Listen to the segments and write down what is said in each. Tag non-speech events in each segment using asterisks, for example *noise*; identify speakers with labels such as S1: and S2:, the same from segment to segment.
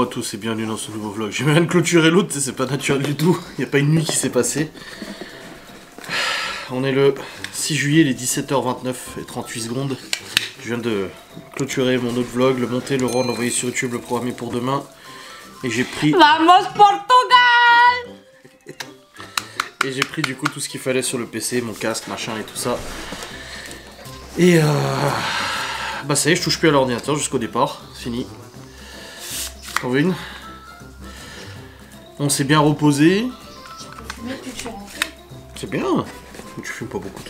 S1: Bonjour à tous et bienvenue dans ce nouveau vlog. J'ai rien de clôturer l'autre, c'est pas naturel du tout. Il n'y a pas une nuit qui s'est passée. On est le 6 juillet, les 17h29 et 38 secondes. Je viens de clôturer mon autre vlog, le monter, le rendre, l'envoyer sur YouTube, le programmer pour demain. Et j'ai pris...
S2: Vamos Portugal *laughs*
S1: Et j'ai pris du coup tout ce qu'il fallait sur le PC, mon casque, machin et tout ça. Et euh... Bah ça y est, je touche plus à l'ordinateur jusqu'au départ, fini. Une On s'est bien reposé. C'est bien. Tu fumes pas beaucoup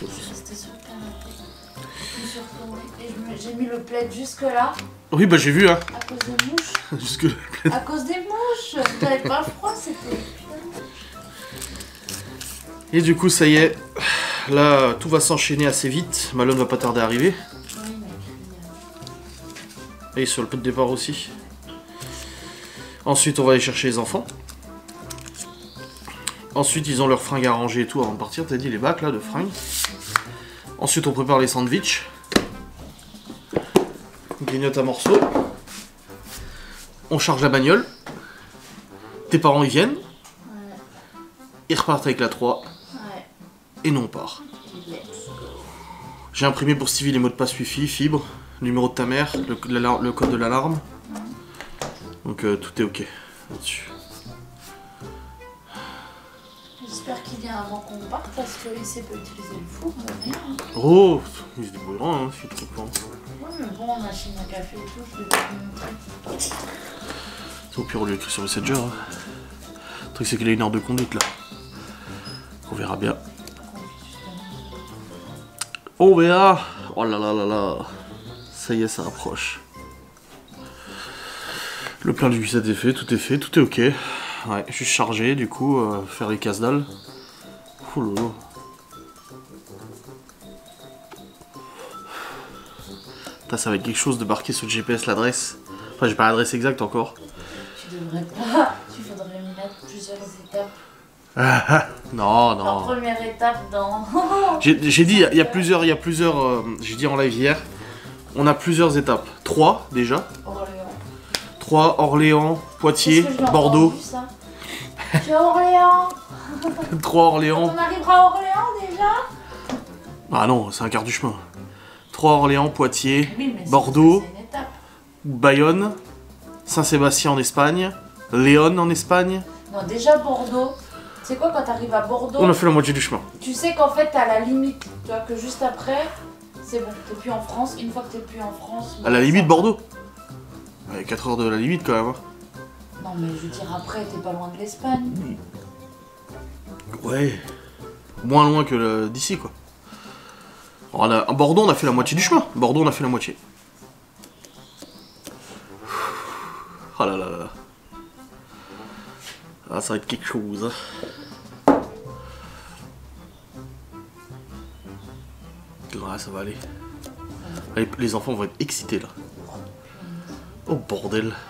S2: je me- j'ai mis le plaid jusque là
S1: Oui bah j'ai vu hein.
S2: à cause des mouches. *laughs*
S1: Jusque
S2: À cause des mouches T'avais pas froid, c'était...
S1: Et du coup ça y est. Là tout va s'enchaîner assez vite. Malone va pas tarder à arriver.
S2: Oui, mais
S1: Et sur le pot de départ aussi. Ensuite, on va aller chercher les enfants. Ensuite, ils ont leurs fringues à ranger et tout avant de partir. T'as dit les bacs là de fringues. Ensuite, on prépare les sandwichs. Grignote à morceaux. On charge la bagnole. Tes parents ils viennent.
S2: Ouais,
S1: Ils repartent avec la 3.
S2: ouais.
S1: Et nous on part. J'ai imprimé pour Stevie les mots de passe Wi-Fi, fibre, numéro de ta mère, le code de l'alarme. Donc euh, tout est ok là-dessus.
S2: J'espère qu'il vient avant qu'on parte parce qu'il sait pas utiliser le four, mais rien.
S1: Oh, il se débrouillera, hein, s'il te prend.
S2: Ouais, mais bon, machine à café et tout, je vais te montrer.
S1: Au pire, on lui écrit sur Messenger. Hein. Le truc, c'est qu'il a une heure de conduite là. On verra bien. On verra. Oh là là là là. Ça y est, ça approche. Le plein du 8 est fait, tout est fait, tout est ok. Ouais, juste chargé, du coup, euh, faire les casse-dalles. Putain, ça va être quelque chose de marquer sur le GPS l'adresse. Enfin, j'ai pas l'adresse exacte encore.
S2: Tu devrais pas. *laughs* Tu faudrait mettre plusieurs étapes. *laughs*
S1: non,
S2: La
S1: non.
S2: première étape dans. *laughs*
S1: J'ai dit, il y a- il y, a plusieurs, il y a plusieurs, euh, j'ai dit en live hier, on a plusieurs étapes. Trois déjà. Trois, Orléans, Poitiers,
S2: je
S1: Bordeaux.
S2: Tu es à Orléans *laughs*
S1: Trois, Orléans.
S2: On arrivera à Orléans déjà
S1: Ah non, c'est un quart du chemin. Trois, Orléans, Poitiers,
S2: Oui,
S1: Bordeaux. Bayonne, Saint-Sébastien en Espagne, Léon en Espagne.
S2: Non, déjà Bordeaux. C'est quoi quand t'arrives à Bordeaux
S1: On a fait la moitié du chemin.
S2: Tu sais qu'en fait t'as la limite. Tu vois que juste après, c'est bon, t'es plus en France. Une fois que t'es plus en France.
S1: À la
S2: bon,
S1: limite Bordeaux. Ouais, 4 heures de la limite quand même. hein.
S2: Non, mais je veux dire, après, t'es pas loin de l'Espagne.
S1: Ouais. Moins loin que d'ici quoi. On a, à Bordeaux on a fait la moitié du chemin. Bordeaux on a fait la moitié. Oh là là là là. Ah ça va être quelque chose. hein. Ça va aller. Les enfants vont être excités là. Oh bordel. *laughs*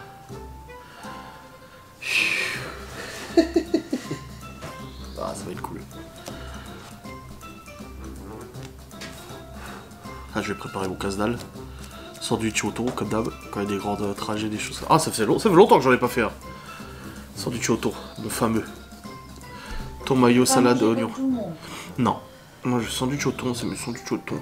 S1: Ah ça va être cool. Ah, je vais préparer mon casse-dalle. Sandwich au thon, comme d'hab, quand il y a des grands euh, trajets, des choses. Ah, ça fait, long- ça fait longtemps que j'en ai pas fait un. Sandwich au thon, le fameux. Mayo,
S2: Pas
S1: salade, oignon. Non. Moi, je sandwich au thon, c'est mes sandwich au thon.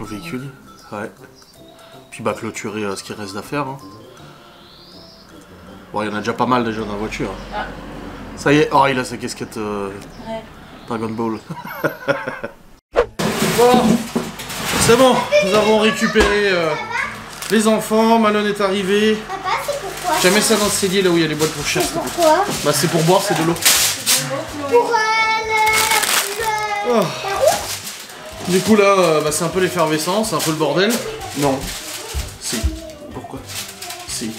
S2: Le
S1: véhicule Ouais. Puis bah clôturer euh, ce qu'il reste à faire. Hein. Bon, il y en a déjà pas mal déjà dans la voiture.
S2: Ah.
S1: Ça y est, oh il a sa casquette euh,
S2: Ouais.
S1: Dragon Ball. *laughs* bon, c'est bon, nous avons récupéré euh, les enfants, Malone est arrivé.
S3: Papa, c'est pourquoi
S1: Jamais ça dans le cellier là où il y a les boîtes pour chercher.
S3: Pourquoi
S1: Bah c'est pour boire, c'est de l'eau.
S3: Pour euh, le, le-
S1: Oh. Du coup là, euh, bah, c'est un peu l'effervescence, c'est un peu le bordel. Non. Si. Pourquoi? Si.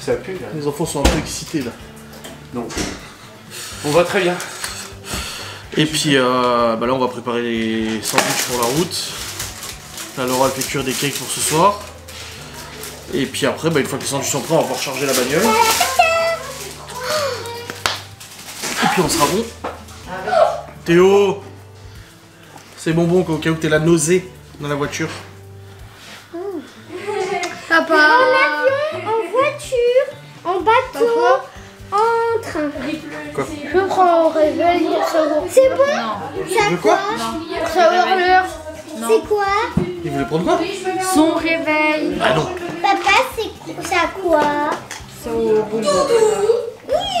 S4: Ça pue là.
S1: Les enfants sont un peu excités là.
S4: Non. On va très bien.
S1: Et puis euh, bah là on va préparer les sandwichs pour la route. Là Laura elle fait cuire des cakes pour ce soir. Et puis après bah, une fois que les sandwichs sont prêts on va pouvoir charger la bagnole. Puis on sera bon. Théo C'est bonbon au cas où t'es la nausée dans la voiture.
S3: Papa. En avion, en voiture, en bateau, en train.
S1: Quoi
S3: Je prends au réveil. C'est bon Ça
S1: quoi.
S3: C'est quoi
S1: Il voulait prendre quoi
S3: Son réveil.
S1: Ah non
S3: Papa, c'est ça quoi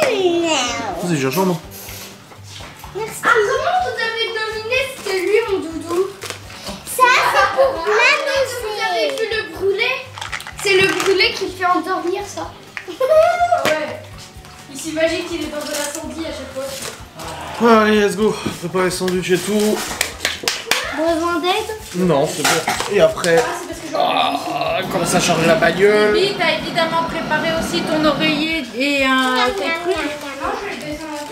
S3: Oui,
S1: C'est déjà charmant.
S3: Merci. Ah, comment vous avez deviné c'était lui, mon doudou Ça, c'est pour m'annoncer. Vous avez vu le brûlé C'est le brûlé qui fait endormir ça. *laughs*
S5: Ouais. Il s'imagine qu'il est dans de l'incendie à chaque fois.
S1: Allez, let's go. Préparer le sandwich et tout.
S3: Besoin d'aide
S1: Non, c'est bon. Et après,
S5: Ah, c'est parce que j'en
S1: ah, commence à charger la bagnole.
S5: Oui, t'as évidemment préparé aussi ton oreiller et un.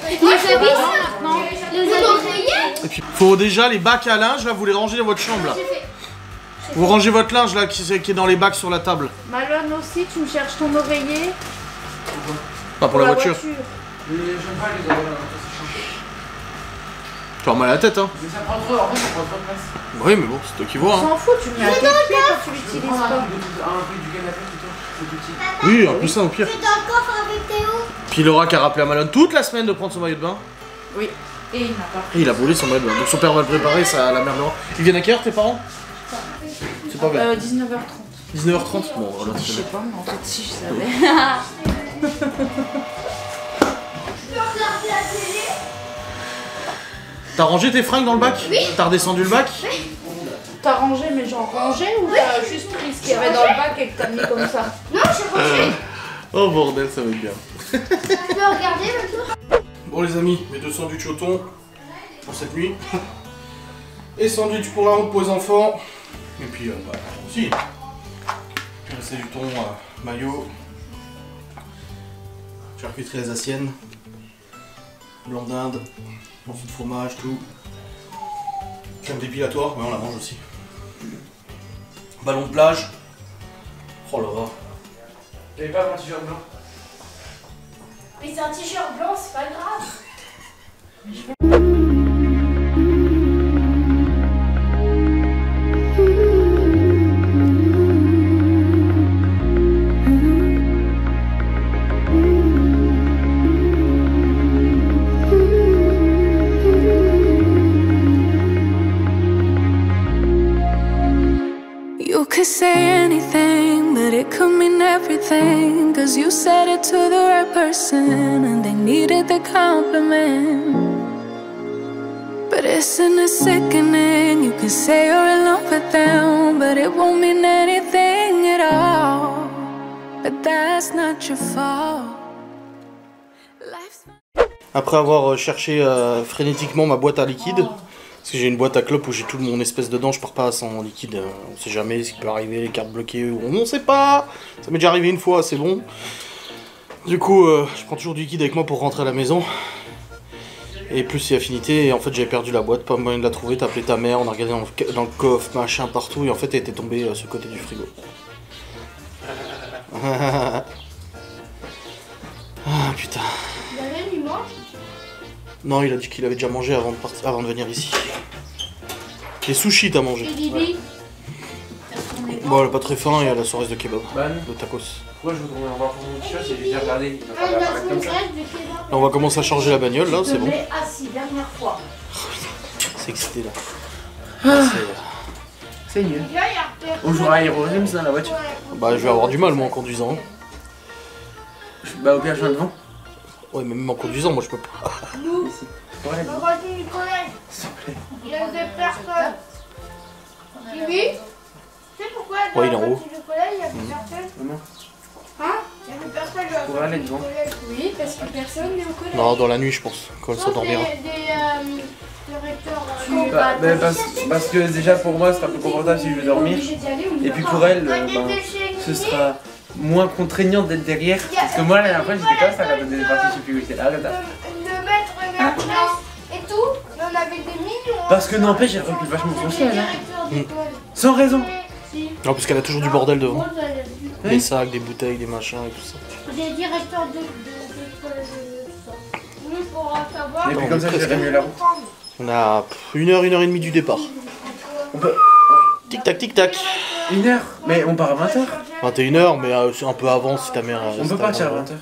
S3: Les habits
S5: maintenant.
S3: Les oreillers
S1: Et puis, faut déjà les bacs à linge, là, vous les rangez dans votre chambre, là. Vous rangez votre linge, là, qui, qui est dans les bacs sur la table.
S5: Malone aussi, tu me cherches ton oreiller
S1: Pas pour, la, voiture.
S4: Mais j'aime pas les oreilles, hein, c'est chiant.
S1: Tu as mal à la tête, hein.
S4: Mais ça prend trop, en fait, ça prend trop de place.
S1: Oui, mais bon, c'est toi qui vois,
S5: On
S1: hein.
S5: s'en fout, tu mets à tes pieds quand tu l'utilises pas.
S4: un truc du canapé plutôt, c'est petit.
S1: Oui, en plus ça, au pire.
S3: C'est dans le coffre avec Théo.
S1: Puis Laura qui a rappelé à Malone toute la semaine de prendre son maillot de bain.
S5: Oui. Et il n'a pas.
S1: Et il a brûlé son maillot de bain. Donc son père va le préparer, ça la merde. Laura. Ils viennent à quelle heure, tes parents? C'est pas vrai.
S5: Euh, 19h30.
S1: 19h30 Bon, voilà,
S5: Je
S1: c'est
S5: sais
S1: bien.
S5: pas, mais en fait, si je savais. *laughs* *laughs*
S1: T'as rangé tes fringues dans le bac Oui. T'as redescendu le bac
S5: T'as rangé, mais genre rangé ou t'as juste pris ce qu'il y avait dans le bac et que t'as mis comme ça
S3: Non, j'ai rangé.
S1: Oh bordel, ça va être bien. *laughs*
S3: Tu peux regarder maintenant
S1: Bon les amis, mes deux sandwichs au thon pour cette nuit. Et sandwich pour la route pour les enfants. Et puis euh, bah aussi. Restait du thon euh, maillot. Charcuterie alsacienne. Blanc d'Inde. Morceau de fromage, tout. Crème dépilatoire, ouais on la mange aussi. Ballon de plage. Oh là là.
S4: T'avais pas mon t-shirt blanc?
S3: Mais c'est un t-shirt blanc, c'est pas grave. *laughs*
S6: could say anything, but it could mean everything. Cause you said it to the right person, and they needed the compliment. But isn't it sickening? You can say you're in love with them, but it won't mean anything at all. But that's not your fault.
S1: Après avoir euh, cherché euh, frénétiquement ma boîte à liquide, parce que j'ai une boîte à clopes où j'ai tout mon espèce dedans, je pars pas sans liquide, euh, on sait jamais ce qui peut arriver, les cartes bloquées, ou on sait pas Ça m'est déjà arrivé une fois, c'est bon. Du coup, euh, je prends toujours du liquide avec moi pour rentrer à la maison. Et plus c'est affinité, et en fait j'avais perdu la boîte, pas moyen de la trouver, t'as appelé ta mère, on a regardé dans le, coffre, machin, partout, et en fait elle était tombée euh, sur le côté du frigo. *laughs* ah putain. Non, il a dit qu'il avait déjà mangé avant de, partir, avant de venir ici. Les sushis, t'as mangé.
S3: Et
S1: Bon, elle a pas très faim et elle a son reste de kebab. De tacos.
S4: Pourquoi je voudrais
S3: Ah, il
S4: apparaître comme ça.
S3: graisse de kebab.
S1: Là, on va commencer à charger la bagnole, là, c'est bon.
S5: Mais assis, dernière fois.
S1: C'est excité, là.
S4: Ah.
S1: C'est-
S4: C'est
S3: personne.
S4: On jouera à dans la voiture.
S1: Bah, je vais avoir du mal, moi, en conduisant.
S4: Bah au pire je viens devant.
S1: Ouais, mais même en conduisant, moi, je peux pas.
S3: Nous, on va Nicolas.
S4: s'il te plaît.
S3: Il y a des personnes. Lily Tu sais pourquoi
S1: Ouais, il est en haut.
S3: il y a des personnes
S4: Maman.
S3: Hein Il y a des personnes dans.
S5: Oui, parce que personne n'est au collège.
S1: Non, dans la nuit, je pense, quand elle s'endormira.
S3: des, des, des recteurs.
S4: Bah, bah, parce, parce que déjà pour moi ce sera plus confortable si je veux dormir. Et puis pour elle, euh, ben, ce sera moins contraignant d'être derrière. Parce que moi la dernière fois j'étais comme ça quand on était parti, je sais plus où j'étais là, là, là.
S3: de, de mettre la place et tout, mais on avait des millions.
S4: Parce que n'empêche, elle recule vachement son ciel. Hein.
S3: Hein.
S4: Sans raison.
S1: Non, parce qu'elle a toujours du bordel devant. Des sacs, des bouteilles, des machins et tout ça.
S3: Des directeurs de, de, de, de, de- tout ça. pour euh, savoir.
S4: Et puis comme ça, j'irai mieux la route.
S1: On a une heure, une heure et demie du départ.
S4: On peut...
S1: Tic tac, tic tac.
S4: Une heure Mais on part à 20h
S1: 21h, mais euh, un peu avant si ta mère. euh,
S4: On peut partir à
S1: mère-
S4: 20h.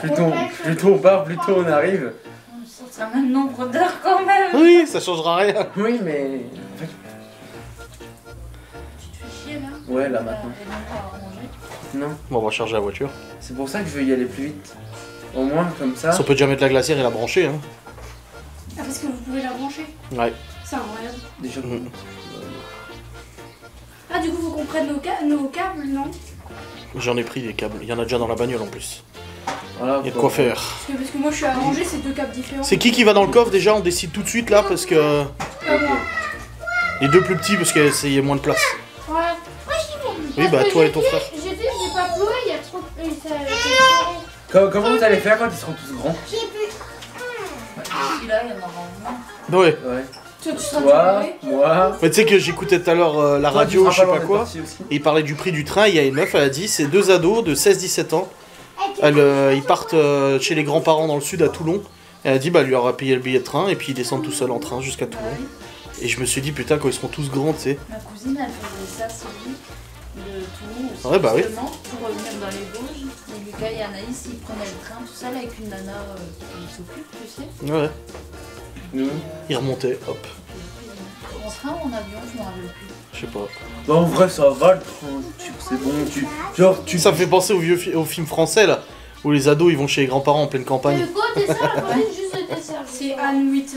S4: Plus tôt, plus tôt on part, plus tôt on arrive.
S5: C'est un même nombre d'heures quand même.
S1: Oui, ça changera rien.
S4: Oui, mais. en fait,
S5: Tu te fais chier là
S4: Ouais, là maintenant.
S5: Non.
S1: Bon, on va charger la voiture.
S4: C'est pour ça que je veux y aller plus vite. Au moins, comme ça.
S1: Si on peut déjà mettre la glacière et la brancher. Hein.
S3: Ah, parce que vous pouvez la brancher.
S1: Ouais.
S3: C'est incroyable.
S4: Déjà.
S3: Ah, du coup, faut qu'on prenne nos, ca- nos câbles, non?
S1: J'en ai pris des câbles. Il y en a déjà dans la bagnole en plus.
S4: Voilà,
S1: Il y a de quoi faire.
S3: parce que, parce que moi, je suis à ranger, c'est deux câbles différents.
S1: C'est qui qui va dans le coffre déjà? On décide tout de suite là parce que.
S3: Pas moi.
S1: Les deux plus petits parce qu'il y a moins de place.
S3: Ouais.
S1: Oui, bah toi et ton frère.
S3: J'ai dit, j'ai pas pleuré, il y a trop. euh, ça- ça-
S4: Co- Comment vous allez faire quand ils seront tous grands?
S5: Il y en aura moins.
S1: Ouais.
S4: Ouais.
S3: Toi, tu seras
S4: Toi,
S3: pleuré.
S4: moi.
S1: Mais tu sais que j'écoutais tout à l'heure euh, la
S4: Toi, tu
S1: radio,
S4: seras
S1: je sais
S4: loin
S1: pas
S4: d'être
S1: quoi.
S4: parti aussi.
S1: Et il parlait du prix du train. Il y a une meuf, elle a dit c'est deux ados de 16-17 ans. Elle, euh, ils partent euh, chez les grands-parents dans le sud à Toulon. Elle a dit bah lui aura payé le billet de train et puis ils descendent tout seuls en train jusqu'à
S5: Bah
S1: Toulon.
S5: oui.
S1: Et je me suis dit putain quand ils seront tous grands, tu sais.
S5: Ma cousine, elle faisait ça, Sylvie, de Toulon aussi,
S1: Ouais, bah oui.
S5: justement, pour revenir dans les Vosges. Et Lucas et Anaïs, ils prenaient le train tout seul avec une nana euh, qui s'occupe, tu sais.
S1: Ouais.
S4: Nous.
S1: Ils remontaient, hop.
S5: En train ou en avion, je m'en rappelle plus.
S1: Je sais pas.
S4: Bah, en vrai, ça va le train. Tu- C'est bon, tu. Genre, tu.
S1: Ça me fait penser au vieux fi- au film français là, où les ados ils vont chez les grands-parents en pleine campagne.
S3: Le go dessert, la *laughs* voisine, juste le dessert.
S5: C'est Anne 8.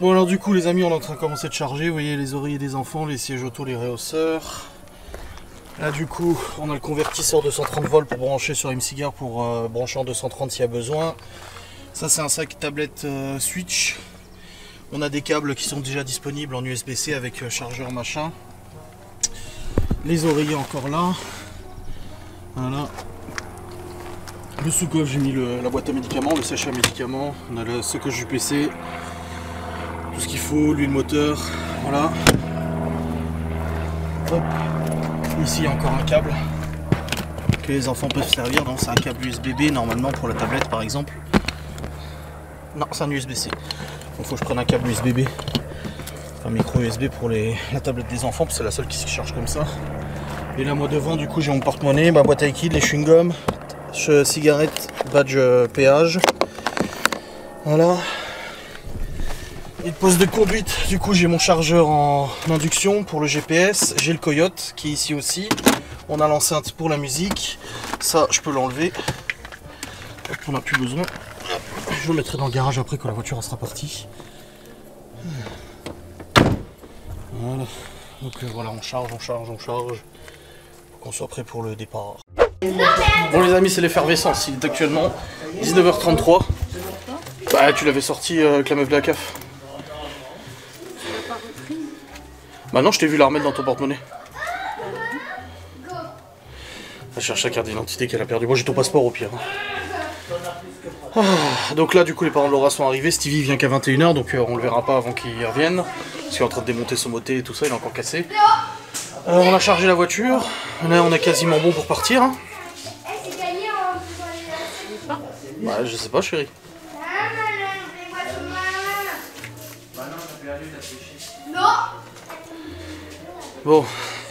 S1: Bon alors du coup les amis on est en train de commencer de charger, vous voyez les oreillers des enfants, les sièges auto, les réhausseurs. Là du coup on a le convertisseur 230 volts pour brancher sur M-Cigar pour euh, brancher en 230 s'il y a besoin. Ça c'est un sac tablette euh, switch. On a des câbles qui sont déjà disponibles en USB-C avec euh, chargeur machin. Les oreillers encore là. Voilà. Le sous-coffre j'ai mis la boîte à médicaments, le sachet à médicaments. On a le sacoche du PC tout ce qu'il faut, l'huile moteur, voilà. Hop. Ici il y a encore un câble que les enfants peuvent servir, c'est un câble USB-B normalement pour la tablette par exemple. Non, c'est un USB-C. Donc faut que je prenne un câble USB-B, un micro USB pour la tablette des enfants, parce que c'est la seule qui se charge comme ça. Et là moi devant du coup j'ai mon porte-monnaie, ma boîte à liquide, les chewing-gums, che- cigarettes, badge euh, péage. Voilà. Et le poste de conduite, du coup j'ai mon chargeur en induction pour le GPS, j'ai le Coyote qui est ici aussi, on a l'enceinte pour la musique, ça je peux l'enlever, on n'a plus besoin, je le mettrai dans le garage après quand la voiture sera partie. Voilà, donc euh, voilà on charge, on charge, on charge, pour qu'on soit prêt pour le départ. Bon les amis c'est l'effervescence, il est actuellement 19h33. Bah tu l'avais sorti euh, avec la meuf de la CAF. Bah non, je t'ai vu la remettre dans ton porte-monnaie. Elle cherche sa carte d'identité qu'elle a perdue. Moi j'ai ton passeport au pire. Ah, donc là du coup les parents de Laura sont arrivés. Stevie vient qu'à 21h donc euh, on le verra pas avant qu'il revienne. Parce qu'il est en train de démonter son moté et tout ça, il est encore cassé. Euh, on a chargé la voiture. Là on est quasiment bon pour partir. hein. Bah je sais pas chérie. Bon,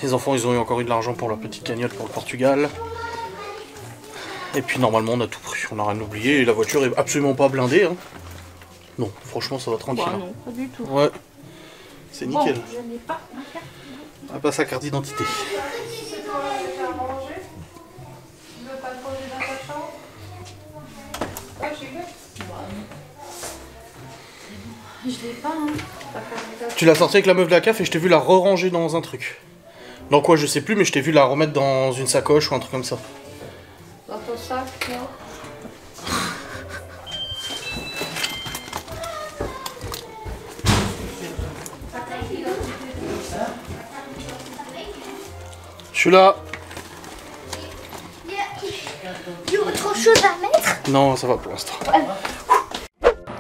S1: les enfants ils ont eu encore eu de l'argent pour leur petite cagnotte pour le Portugal. Et puis normalement on a tout pris, on n'a rien oublié et la voiture est absolument pas blindée. hein. Non, franchement ça va tranquille.
S5: Bah non, pas du tout.
S1: Ouais, c'est
S5: Bon,
S1: nickel.
S5: je n'ai pas ma carte.
S1: Ah pas sa carte d'identité.
S5: Je l'ai pas, hein. Ta carte d'identité.
S1: Tu l'as sorti avec la meuf de la CAF et je t'ai vu la re-ranger dans un truc. Dans quoi je sais plus mais je t'ai vu la remettre dans une sacoche ou un truc comme ça.
S5: Dans ton sac, là.
S1: Je suis là.
S3: Il y a autre chose à mettre?
S1: Non, ça va pour l'instant.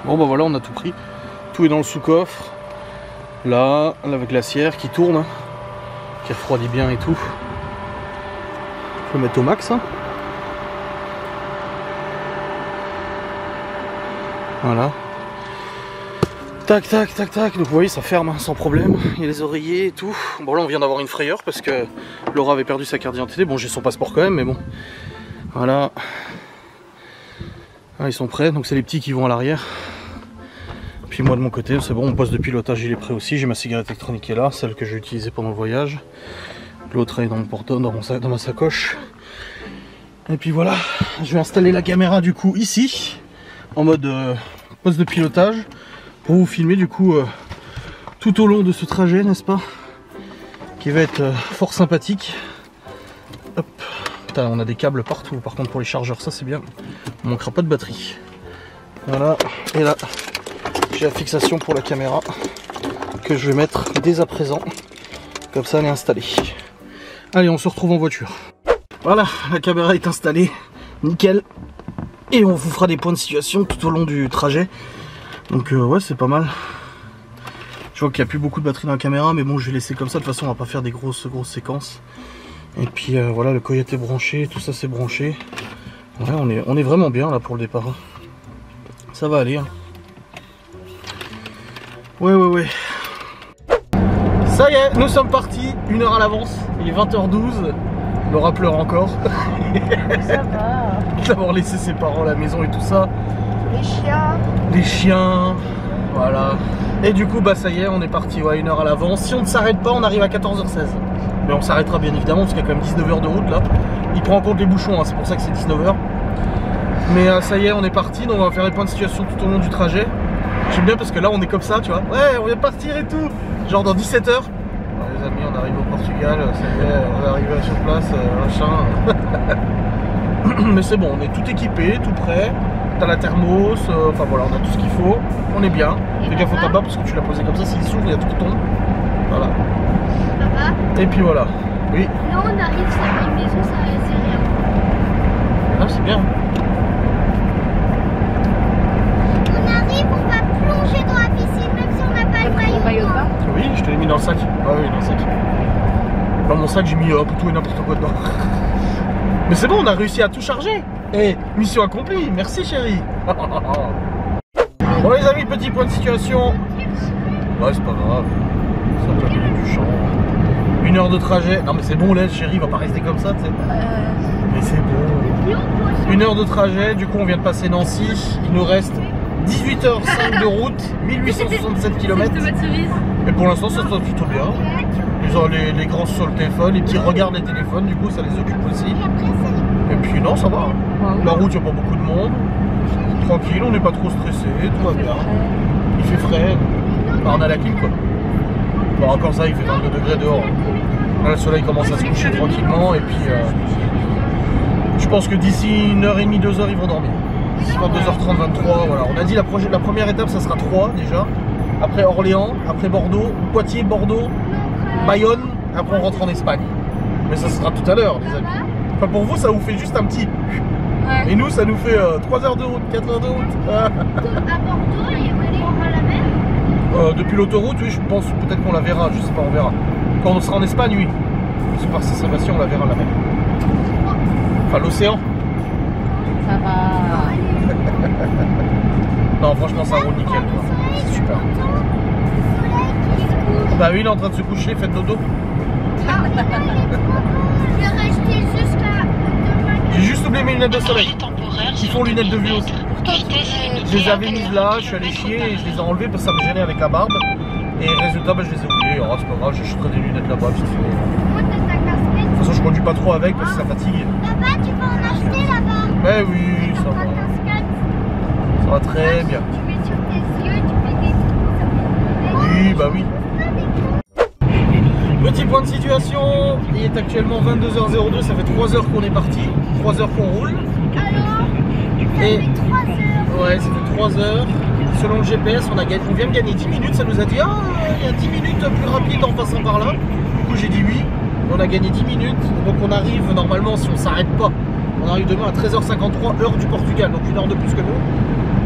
S1: Bon bah voilà, on a tout pris. Tout est dans le sous-coffre. Là, la glacière qui tourne, hein, qui refroidit bien et tout. Faut le mettre au max. hein. Voilà. Tac, tac, tac, tac. Donc vous voyez, ça ferme hein, sans problème. Il y a les oreillers et tout. Bon là, on vient d'avoir une frayeur parce que Laura avait perdu sa carte d'identité. Bon, j'ai son passeport quand même, mais bon. Voilà. Ah, ils sont prêts. Donc c'est les petits qui vont à l'arrière. Puis moi de mon côté, c'est bon, mon poste de pilotage il est prêt aussi. J'ai ma cigarette électronique qui est là, celle que j'ai utilisée pendant le voyage. L'autre est dans mon porte dans, dans ma sacoche. Et puis voilà, je vais installer la caméra du coup ici, en mode euh, poste de pilotage, pour vous filmer du coup euh, tout au long de ce trajet, n'est-ce pas Qui va être euh, fort sympathique. Hop. On a des câbles partout, par contre pour les chargeurs, ça c'est bien. On manquera pas de batterie. Voilà, et là, j'ai la fixation pour la caméra que je vais mettre dès à présent. Comme ça, elle est installée. Allez, on se retrouve en voiture. Voilà, la caméra est installée. Nickel. Et on vous fera des points de situation tout au long du trajet. Donc, euh, ouais, c'est pas mal. Je vois qu'il n'y a plus beaucoup de batterie dans la caméra, mais bon, je vais laisser comme ça. De toute façon, on va pas faire des grosses, grosses séquences. Et puis, euh, voilà, le coyote est branché, tout ça c'est branché. Ouais, on est, vraiment bien là pour le départ. Ça va aller. hein. Ouais, ouais, ouais. Ça y est, nous sommes partis, une heure à l'avance. Il est 20h12. Laura pleure encore *laughs*
S5: Ça va.
S1: d'avoir laissé ses parents à la maison et tout ça.
S3: Les chiens.
S1: Les chiens, voilà. Et du coup, bah ça y est, on est parti ouais, une heure à l'avance. Si on ne s'arrête pas, on arrive à 14h16. Mais on s'arrêtera bien évidemment parce qu'il y a quand même 19 heures de route là. Il prend en compte les bouchons, hein, c'est pour ça que c'est 19h. Mais euh, ça y est, on est parti, donc on va faire les points de situation tout au long du trajet. J'aime bien parce que là on est comme ça, tu vois. Ouais, on vient de partir et tout. Genre dans 17 heures. Les amis, on arrive au Portugal, ça y est, on est arrivé sur place, euh, machin. *laughs* Mais c'est bon, on est tout équipé, tout prêt. T'as la thermos, euh, enfin voilà, on a tout ce qu'il faut. On est bien. Fais gaffe au tabac parce que tu l'as posé comme ça, s'il s'ouvre, il y a tout qui tombe. Voilà.
S3: Papa.
S1: Et puis voilà. Oui,
S3: Là, on arrive sur une maison, ça c'est rien.
S1: ah, c'est bien.
S3: On arrive, on va plonger dans la piscine, même si on n'a pas le maillot.
S5: maillot de bain
S1: Oui, je te l'ai mis dans le sac. Ah oui, dans le sac. Mon sac, j'ai mis hop, tout et n'importe quoi dedans. Mais c'est bon, on a réussi à tout charger. Et mission accomplie. Merci, chérie. *laughs* bon, les amis, petit point de situation. Ouais, c'est pas grave. Ça peut donner du champ. Une heure de trajet. Non, mais c'est bon, l'aide, chérie, va pas rester comme ça, tu sais. Mais c'est bon. Une heure de trajet, du coup on vient de passer Nancy, il nous reste 18h05 de route, 1867 km. *laughs* Et pour l'instant ça se passe plutôt bien. Ont les, les grands sur le téléphone, les petits regardent les téléphones, du coup ça les occupe aussi. Et puis non, ça va. La route, il n'y a pas beaucoup de monde. Tranquille, on n'est pas trop stressé, tout va bien. Il fait frais. Bah, on a la clim quoi. Bon, encore ça, il fait 22 degrés dehors. Là, le soleil commence à se coucher tranquillement et puis euh, je pense que d'ici une heure et demie, deux heures, ils vont dormir. D'ici 22h30, 23, voilà. On a dit la, la première étape, ça sera 3 déjà. Après Orléans, après Bordeaux, Poitiers, Bordeaux, Bayonne, après on rentre en Espagne. Mais ça sera tout à l'heure, les amis. Enfin, pour vous, ça vous fait juste un petit. Et nous, ça nous fait 3 heures de route, 4 heures de route. *laughs*
S3: À Bordeaux, il y aura la mer.
S1: Euh, depuis l'autoroute, oui, je pense peut-être qu'on la verra, je sais pas, on verra. Quand on sera en Espagne, oui. Parce que par Saint-Sébastien, on la verra la mer. Enfin, l'océan.
S5: Ça va. *laughs*
S1: Non, franchement, ça roule nickel. C'est super. Bah oui, il est en train de se coucher, faites dodo. J'ai juste oublié mes lunettes de soleil. Ils font lunettes de vue aussi. Je les avais mises là, je suis allé chier et je les ai enlevées parce que ça me gênait avec la barbe. Et résultat, bah, je les ai oubliées. Oh, c'est pas grave, j'achèterai des lunettes là-bas. De toute façon, je conduis pas trop avec parce que ça fatigue.
S3: Papa, tu peux en acheter là-bas.
S1: Mais oui, ça va. Ça va très bien.
S3: Tu mets sur tes yeux, tu fais des
S1: Oui, bah oui. Petit point de situation, il est actuellement 22h02, ça fait 3 heures qu'on est parti, 3 heures qu'on roule.
S3: Alors, ça
S1: Et-
S3: fait 3 heures.
S1: Ouais, ça fait 3 heures. Selon le GPS, on, a gagné, on vient de gagner 10 minutes, ça nous a dit Ah, il y a 10 minutes plus rapide en passant par là. Du coup, j'ai dit oui. On a gagné 10 minutes, donc on arrive normalement, si on s'arrête pas, on arrive demain à 13h53, heure du Portugal, donc une heure de plus que nous.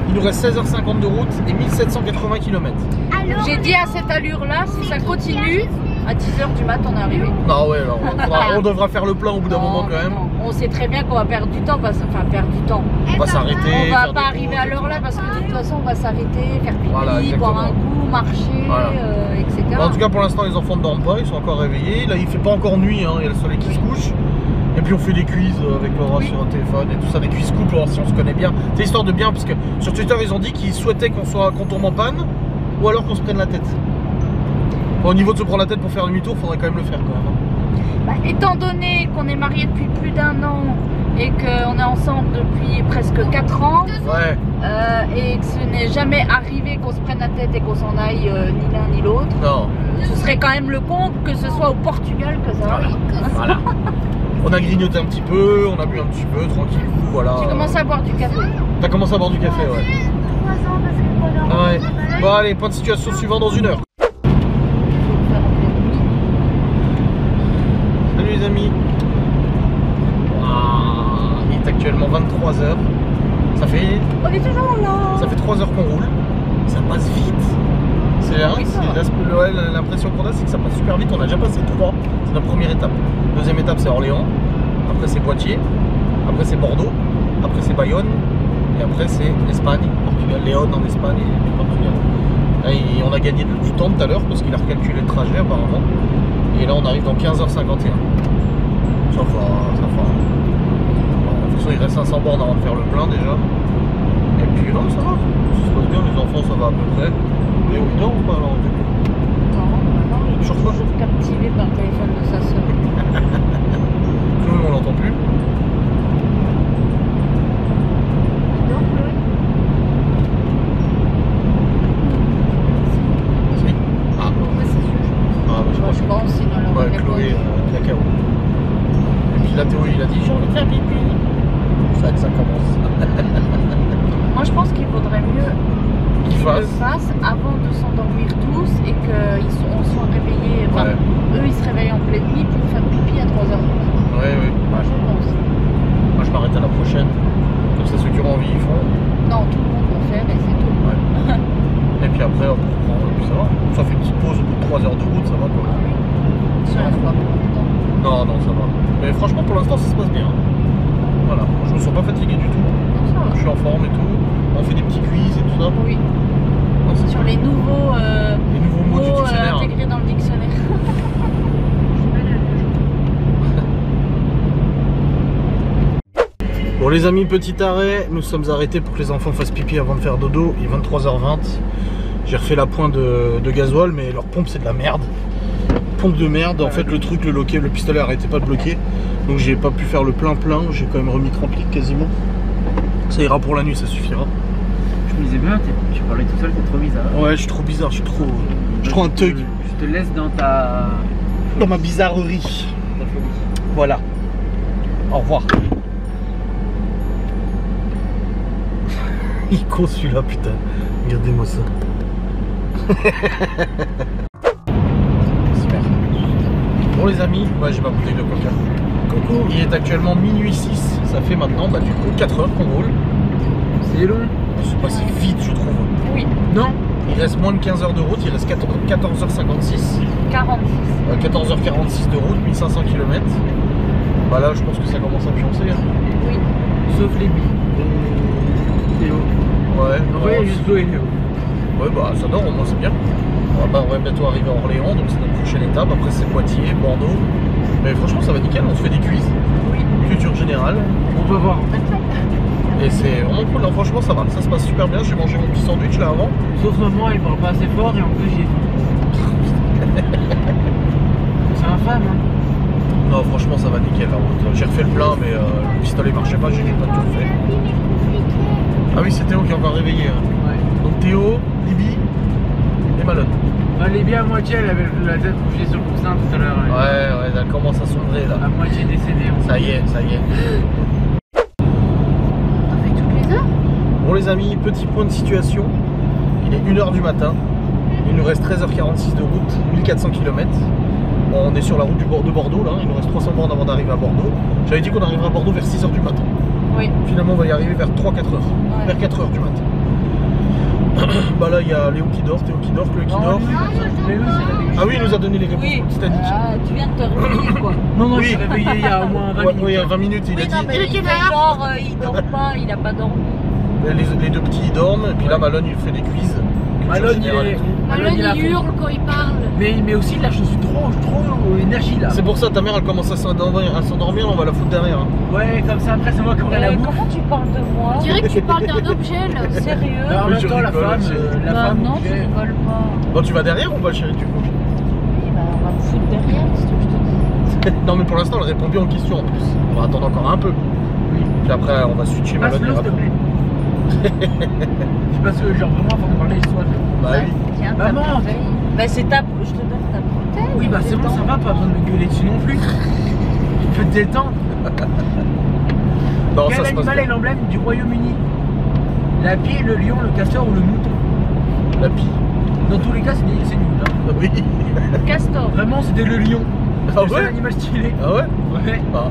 S1: Il nous reste 16h50 de route et 1780 km.
S3: Alors,
S5: J'ai dit à cette allure-là, si ça continue,
S2: À 10h du mat, on est arrivé.
S1: Non, ouais, alors, on, faudra- on devra faire le plein au bout d'un
S2: Non,
S1: moment quand
S2: mais
S1: même.
S2: non. On sait très bien qu'on va perdre du temps, parce... enfin perdre du temps.
S1: On va s'arrêter.
S2: On va pas arriver à l'heure là parce que de toute façon on va s'arrêter, faire pipi,
S1: Voilà,
S2: boire un
S1: exactement.
S2: coup, marcher,
S1: Voilà.
S2: euh, etc.
S1: En tout cas, pour l'instant, les enfants ne dorment pas, ils sont encore réveillés. Là, il fait pas encore nuit, hein, il y a le soleil qui se couche. Et puis, on fait des quiz euh, avec Laura
S2: Oui.
S1: sur un téléphone et tout ça, des quiz couples, pour voir si on se connaît bien. C'est histoire de bien, parce que sur Twitter, ils ont dit qu'ils souhaitaient qu'on soit qu'on tombe en panne ou alors qu'on se prenne la tête. Au niveau de se prendre la tête pour faire demi-tour, faudrait quand même le faire quand même. hein.
S2: Bah, étant donné qu'on est mariés depuis plus d'un an et qu'on est ensemble depuis presque 4 ans
S1: Ouais,
S2: euh, et que ce n'est jamais arrivé qu'on se prenne la tête et qu'on s'en aille euh, ni l'un ni l'autre,
S1: non,
S2: ce serait quand même le con que ce soit au Portugal que ça arrive.
S1: voilà. On a grignoté un petit peu, on a bu un petit peu, tranquille, voilà.
S2: J'ai commencé à boire du café.
S1: T'as commencé à boire du café, ouais. Ah ouais. Bon, allez, point de situation suivant dans une heure. Salut les amis. Ah, il est actuellement 23h. Ça fait,
S2: On est toujours là
S1: ça fait 3 heures qu'on roule. Ça passe vite. C'est l'impression qu'on a, c'est que ça passe super vite. On a déjà passé 3. C'est la première étape. Deuxième étape, c'est Orléans. Après, c'est Poitiers. Après, c'est Bordeaux. Après, c'est Bayonne. Et après, c'est l'Espagne. Portugal, Léon en Espagne et Portugal. Là, il- on a gagné du temps tout à l'heure parce qu'il a recalculé le trajet apparemment. Et là, on arrive dans 15h51. Ça va, ça va. Façon, il reste 500 bornes avant de faire le plein déjà. Et puis non, ça va. Ça se passe bien, les enfants, ça va à peu près. Mais oui, non, ou pas alors du coup
S2: Non, non, il est toujours captivé par le téléphone de sa soeur. *laughs*
S1: Chloé, on l'entend plus. Si. Ah, ah bah, je
S2: Moi,
S1: pense
S2: je pense, sinon elle aurait
S1: Ouais, Chloé,
S2: répondu.
S1: euh, cacao. Et puis là, Théo, il a dit j'ai envie de faire pipi. C'est vrai que ça commence.
S2: Moi, je pense qu'il vaudrait mieux
S1: Qu'il
S2: qu'ils le
S1: fasse.
S2: fassent avant de s'endormir tous et qu'ils sont, soient réveillés. Enfin,
S1: Ouais.
S2: eux, ils se réveillent en pleine nuit pour faire pipi à 3h du matin.
S1: Ouais, ouais.
S2: Moi, je pense.
S1: Moi, je m'arrête à la prochaine. Comme ça, ceux qui ont envie, ils font.
S2: Non, tout le monde va faire et c'est tout.
S1: Et puis après, on reprend. Et puis ça va. Ça fait une petite pause au bout de 3 heures de route, ça va quoi.
S2: Sur la fois pour longtemps.
S1: Non, non, ça va. Mais franchement, pour l'instant, ça se passe bien. Voilà. Je me sens pas fatigué du tout.
S2: Non, ça va.
S1: Je suis en forme et tout. On fait des petits quiz et tout ça.
S2: Oui,
S1: Non, c'est
S2: sur les nouveaux euh,
S1: les nouveaux mots du
S2: mots euh,
S1: dictionnaire.
S2: intégrés dans le dictionnaire.
S1: Bon les amis, petit arrêt, nous sommes arrêtés pour que les enfants fassent pipi avant de faire dodo, il est 23h20. J'ai refait la pointe de, de gasoil, mais leur pompe c'est de la merde. Pompe de merde, en fait le truc, le loquet, le pistolet arrêtait pas de bloquer. Donc j'ai pas pu faire le plein plein, j'ai quand même remis 30 litres quasiment. Ça ira pour la nuit, ça suffira.
S7: Je me disais bien, tu parlais tout seul, t'es trop bizarre.
S1: Ouais, je suis trop bizarre, je suis trop, je suis trop un thug
S7: Je te laisse dans ta,
S1: dans ma bizarrerie. Voilà. Au revoir. Il est con celui-là, putain. Regardez-moi ça. *laughs* Super. Bon les amis, ouais j'ai ma bouteille de coca. Coucou. Il est actuellement minuit 6. Ça fait maintenant bah, du coup 4 heures qu'on roule.
S7: C'est long
S1: C'est passé vite je trouve.
S2: Oui,
S7: Non
S1: Il reste moins de 15 heures de route, il reste 14 14h56.
S2: 46.
S1: Euh, 14h46 de route, 1500 km. Bah là je pense que ça commence à pioncer. hein.
S2: Oui.
S7: Sauf les billes.
S1: Ouais,
S7: En
S1: ouais,
S7: juste
S1: bah ça dort, au moins c'est bien. On va, on va bientôt arriver à Orléans, donc c'est notre prochaine étape. Après, c'est Poitiers, Bordeaux. Mais franchement, ça va nickel. On se fait des quiz,
S2: Oui.
S1: culture générale.
S7: On va voir.
S1: Et c'est vraiment cool. Non, franchement, ça va. Ça se passe super bien. J'ai mangé mon petit sandwich là avant.
S7: Sauf maman, il parle pas assez fort et en plus j'ai *laughs* C'est infâme, hein.
S1: Non, franchement, ça va nickel la route. J'ai refait le plein, mais euh, le pistolet marchait pas. J'ai pas tout fait. Ah oui, c'est Théo qui est encore réveillé. hein.
S7: Ouais.
S1: Donc Théo, Libye et Malone.
S7: Elle est bien à moitié, elle avait la tête couchée sur le coussin tout à l'heure.
S1: Ouais,
S7: elle.
S1: ouais, elle commence à sombrer là.
S7: À moitié décédée.
S1: Ça y est, ça y est.
S2: On fait toutes les heures
S1: Bon les amis, petit point de situation. Il est 1h du matin. Il nous reste 13h46 de route, 1400 km. On est sur la route du bord de Bordeaux là. Il nous reste 300 bornes avant d'arriver à Bordeaux. J'avais dit qu'on arriverait à Bordeaux vers 6h du matin.
S2: Oui.
S1: Finalement on va y arriver vers 3-4h.
S2: Ouais.
S1: Vers 4h du matin. *clears throat* Bah là, il y a Léo qui dort, Théo qui dort, Chloé qui dort. Ah oui, il nous a donné les réponses
S2: Oui.
S1: Titanic.
S2: Ah, tu viens de te réveiller quoi. *laughs*
S4: Non, non,
S1: Oui.
S4: il s'est réveillé il y a au moins 20
S1: Ouais,
S4: minutes.
S1: oui, il y a 20 minutes, il a dit.
S2: non, mais il genre, euh, il dort pas, il a pas dormi.
S1: Les, les deux petits ils dorment, et puis là, Malone il fait des quiz.
S4: Malone, il est. Malone, il
S3: hurle quand il parle.
S4: Mais, mais aussi, là, je suis trop, trop énergie là.
S1: C'est pour ça, ta mère elle commence à s'endormir, à s'endormir, on va la foutre derrière. hein.
S4: Ouais, comme ça, après, c'est moi qui aurai la bouffe.
S2: comment tu parles de moi
S3: On dirait que tu parles d'un objet là. *laughs*
S2: Sérieux
S4: Alors, en
S1: Oui,
S4: même
S1: je
S4: temps, la
S1: rigole,
S4: femme, euh, la
S2: Bah
S4: femme.
S2: non, tu
S4: fait-
S2: rigoles pas.
S1: Bon, tu vas derrière ou pas, chérie, du coup
S2: Oui, bah on va me foutre derrière, c'est ce que je te dis. *laughs*
S1: Non, mais pour l'instant, elle répond bien aux questions en plus. On va attendre encore un peu.
S4: Oui.
S1: Puis après, on va switcher Malone.
S4: s'il te plaît. C'est parce que, genre, vraiment, faut me parler l'histoire.
S1: Bah oui.
S2: Tiens, ta
S4: Maman.
S2: bouteille. Bah c'est ta... Je te donne ta bouteille.
S4: Oui, bah c'est bon, ça va, pas besoin de me gueuler dessus non plus. Tu peux te détendre.
S1: Non,
S4: Quel
S1: ça
S4: animal est l'emblème du Royaume-Uni? La pie, le lion, le castor ou le mouton?
S1: La pie.
S4: Dans tous les cas, c'est c'est nul. hein.
S1: Ah oui.
S2: Castor.
S4: Vraiment, c'était le lion.
S1: Ah
S4: C'est le seul
S1: ouais?
S4: animal stylé.
S1: Ah ouais?
S4: Ouais.
S1: Ah.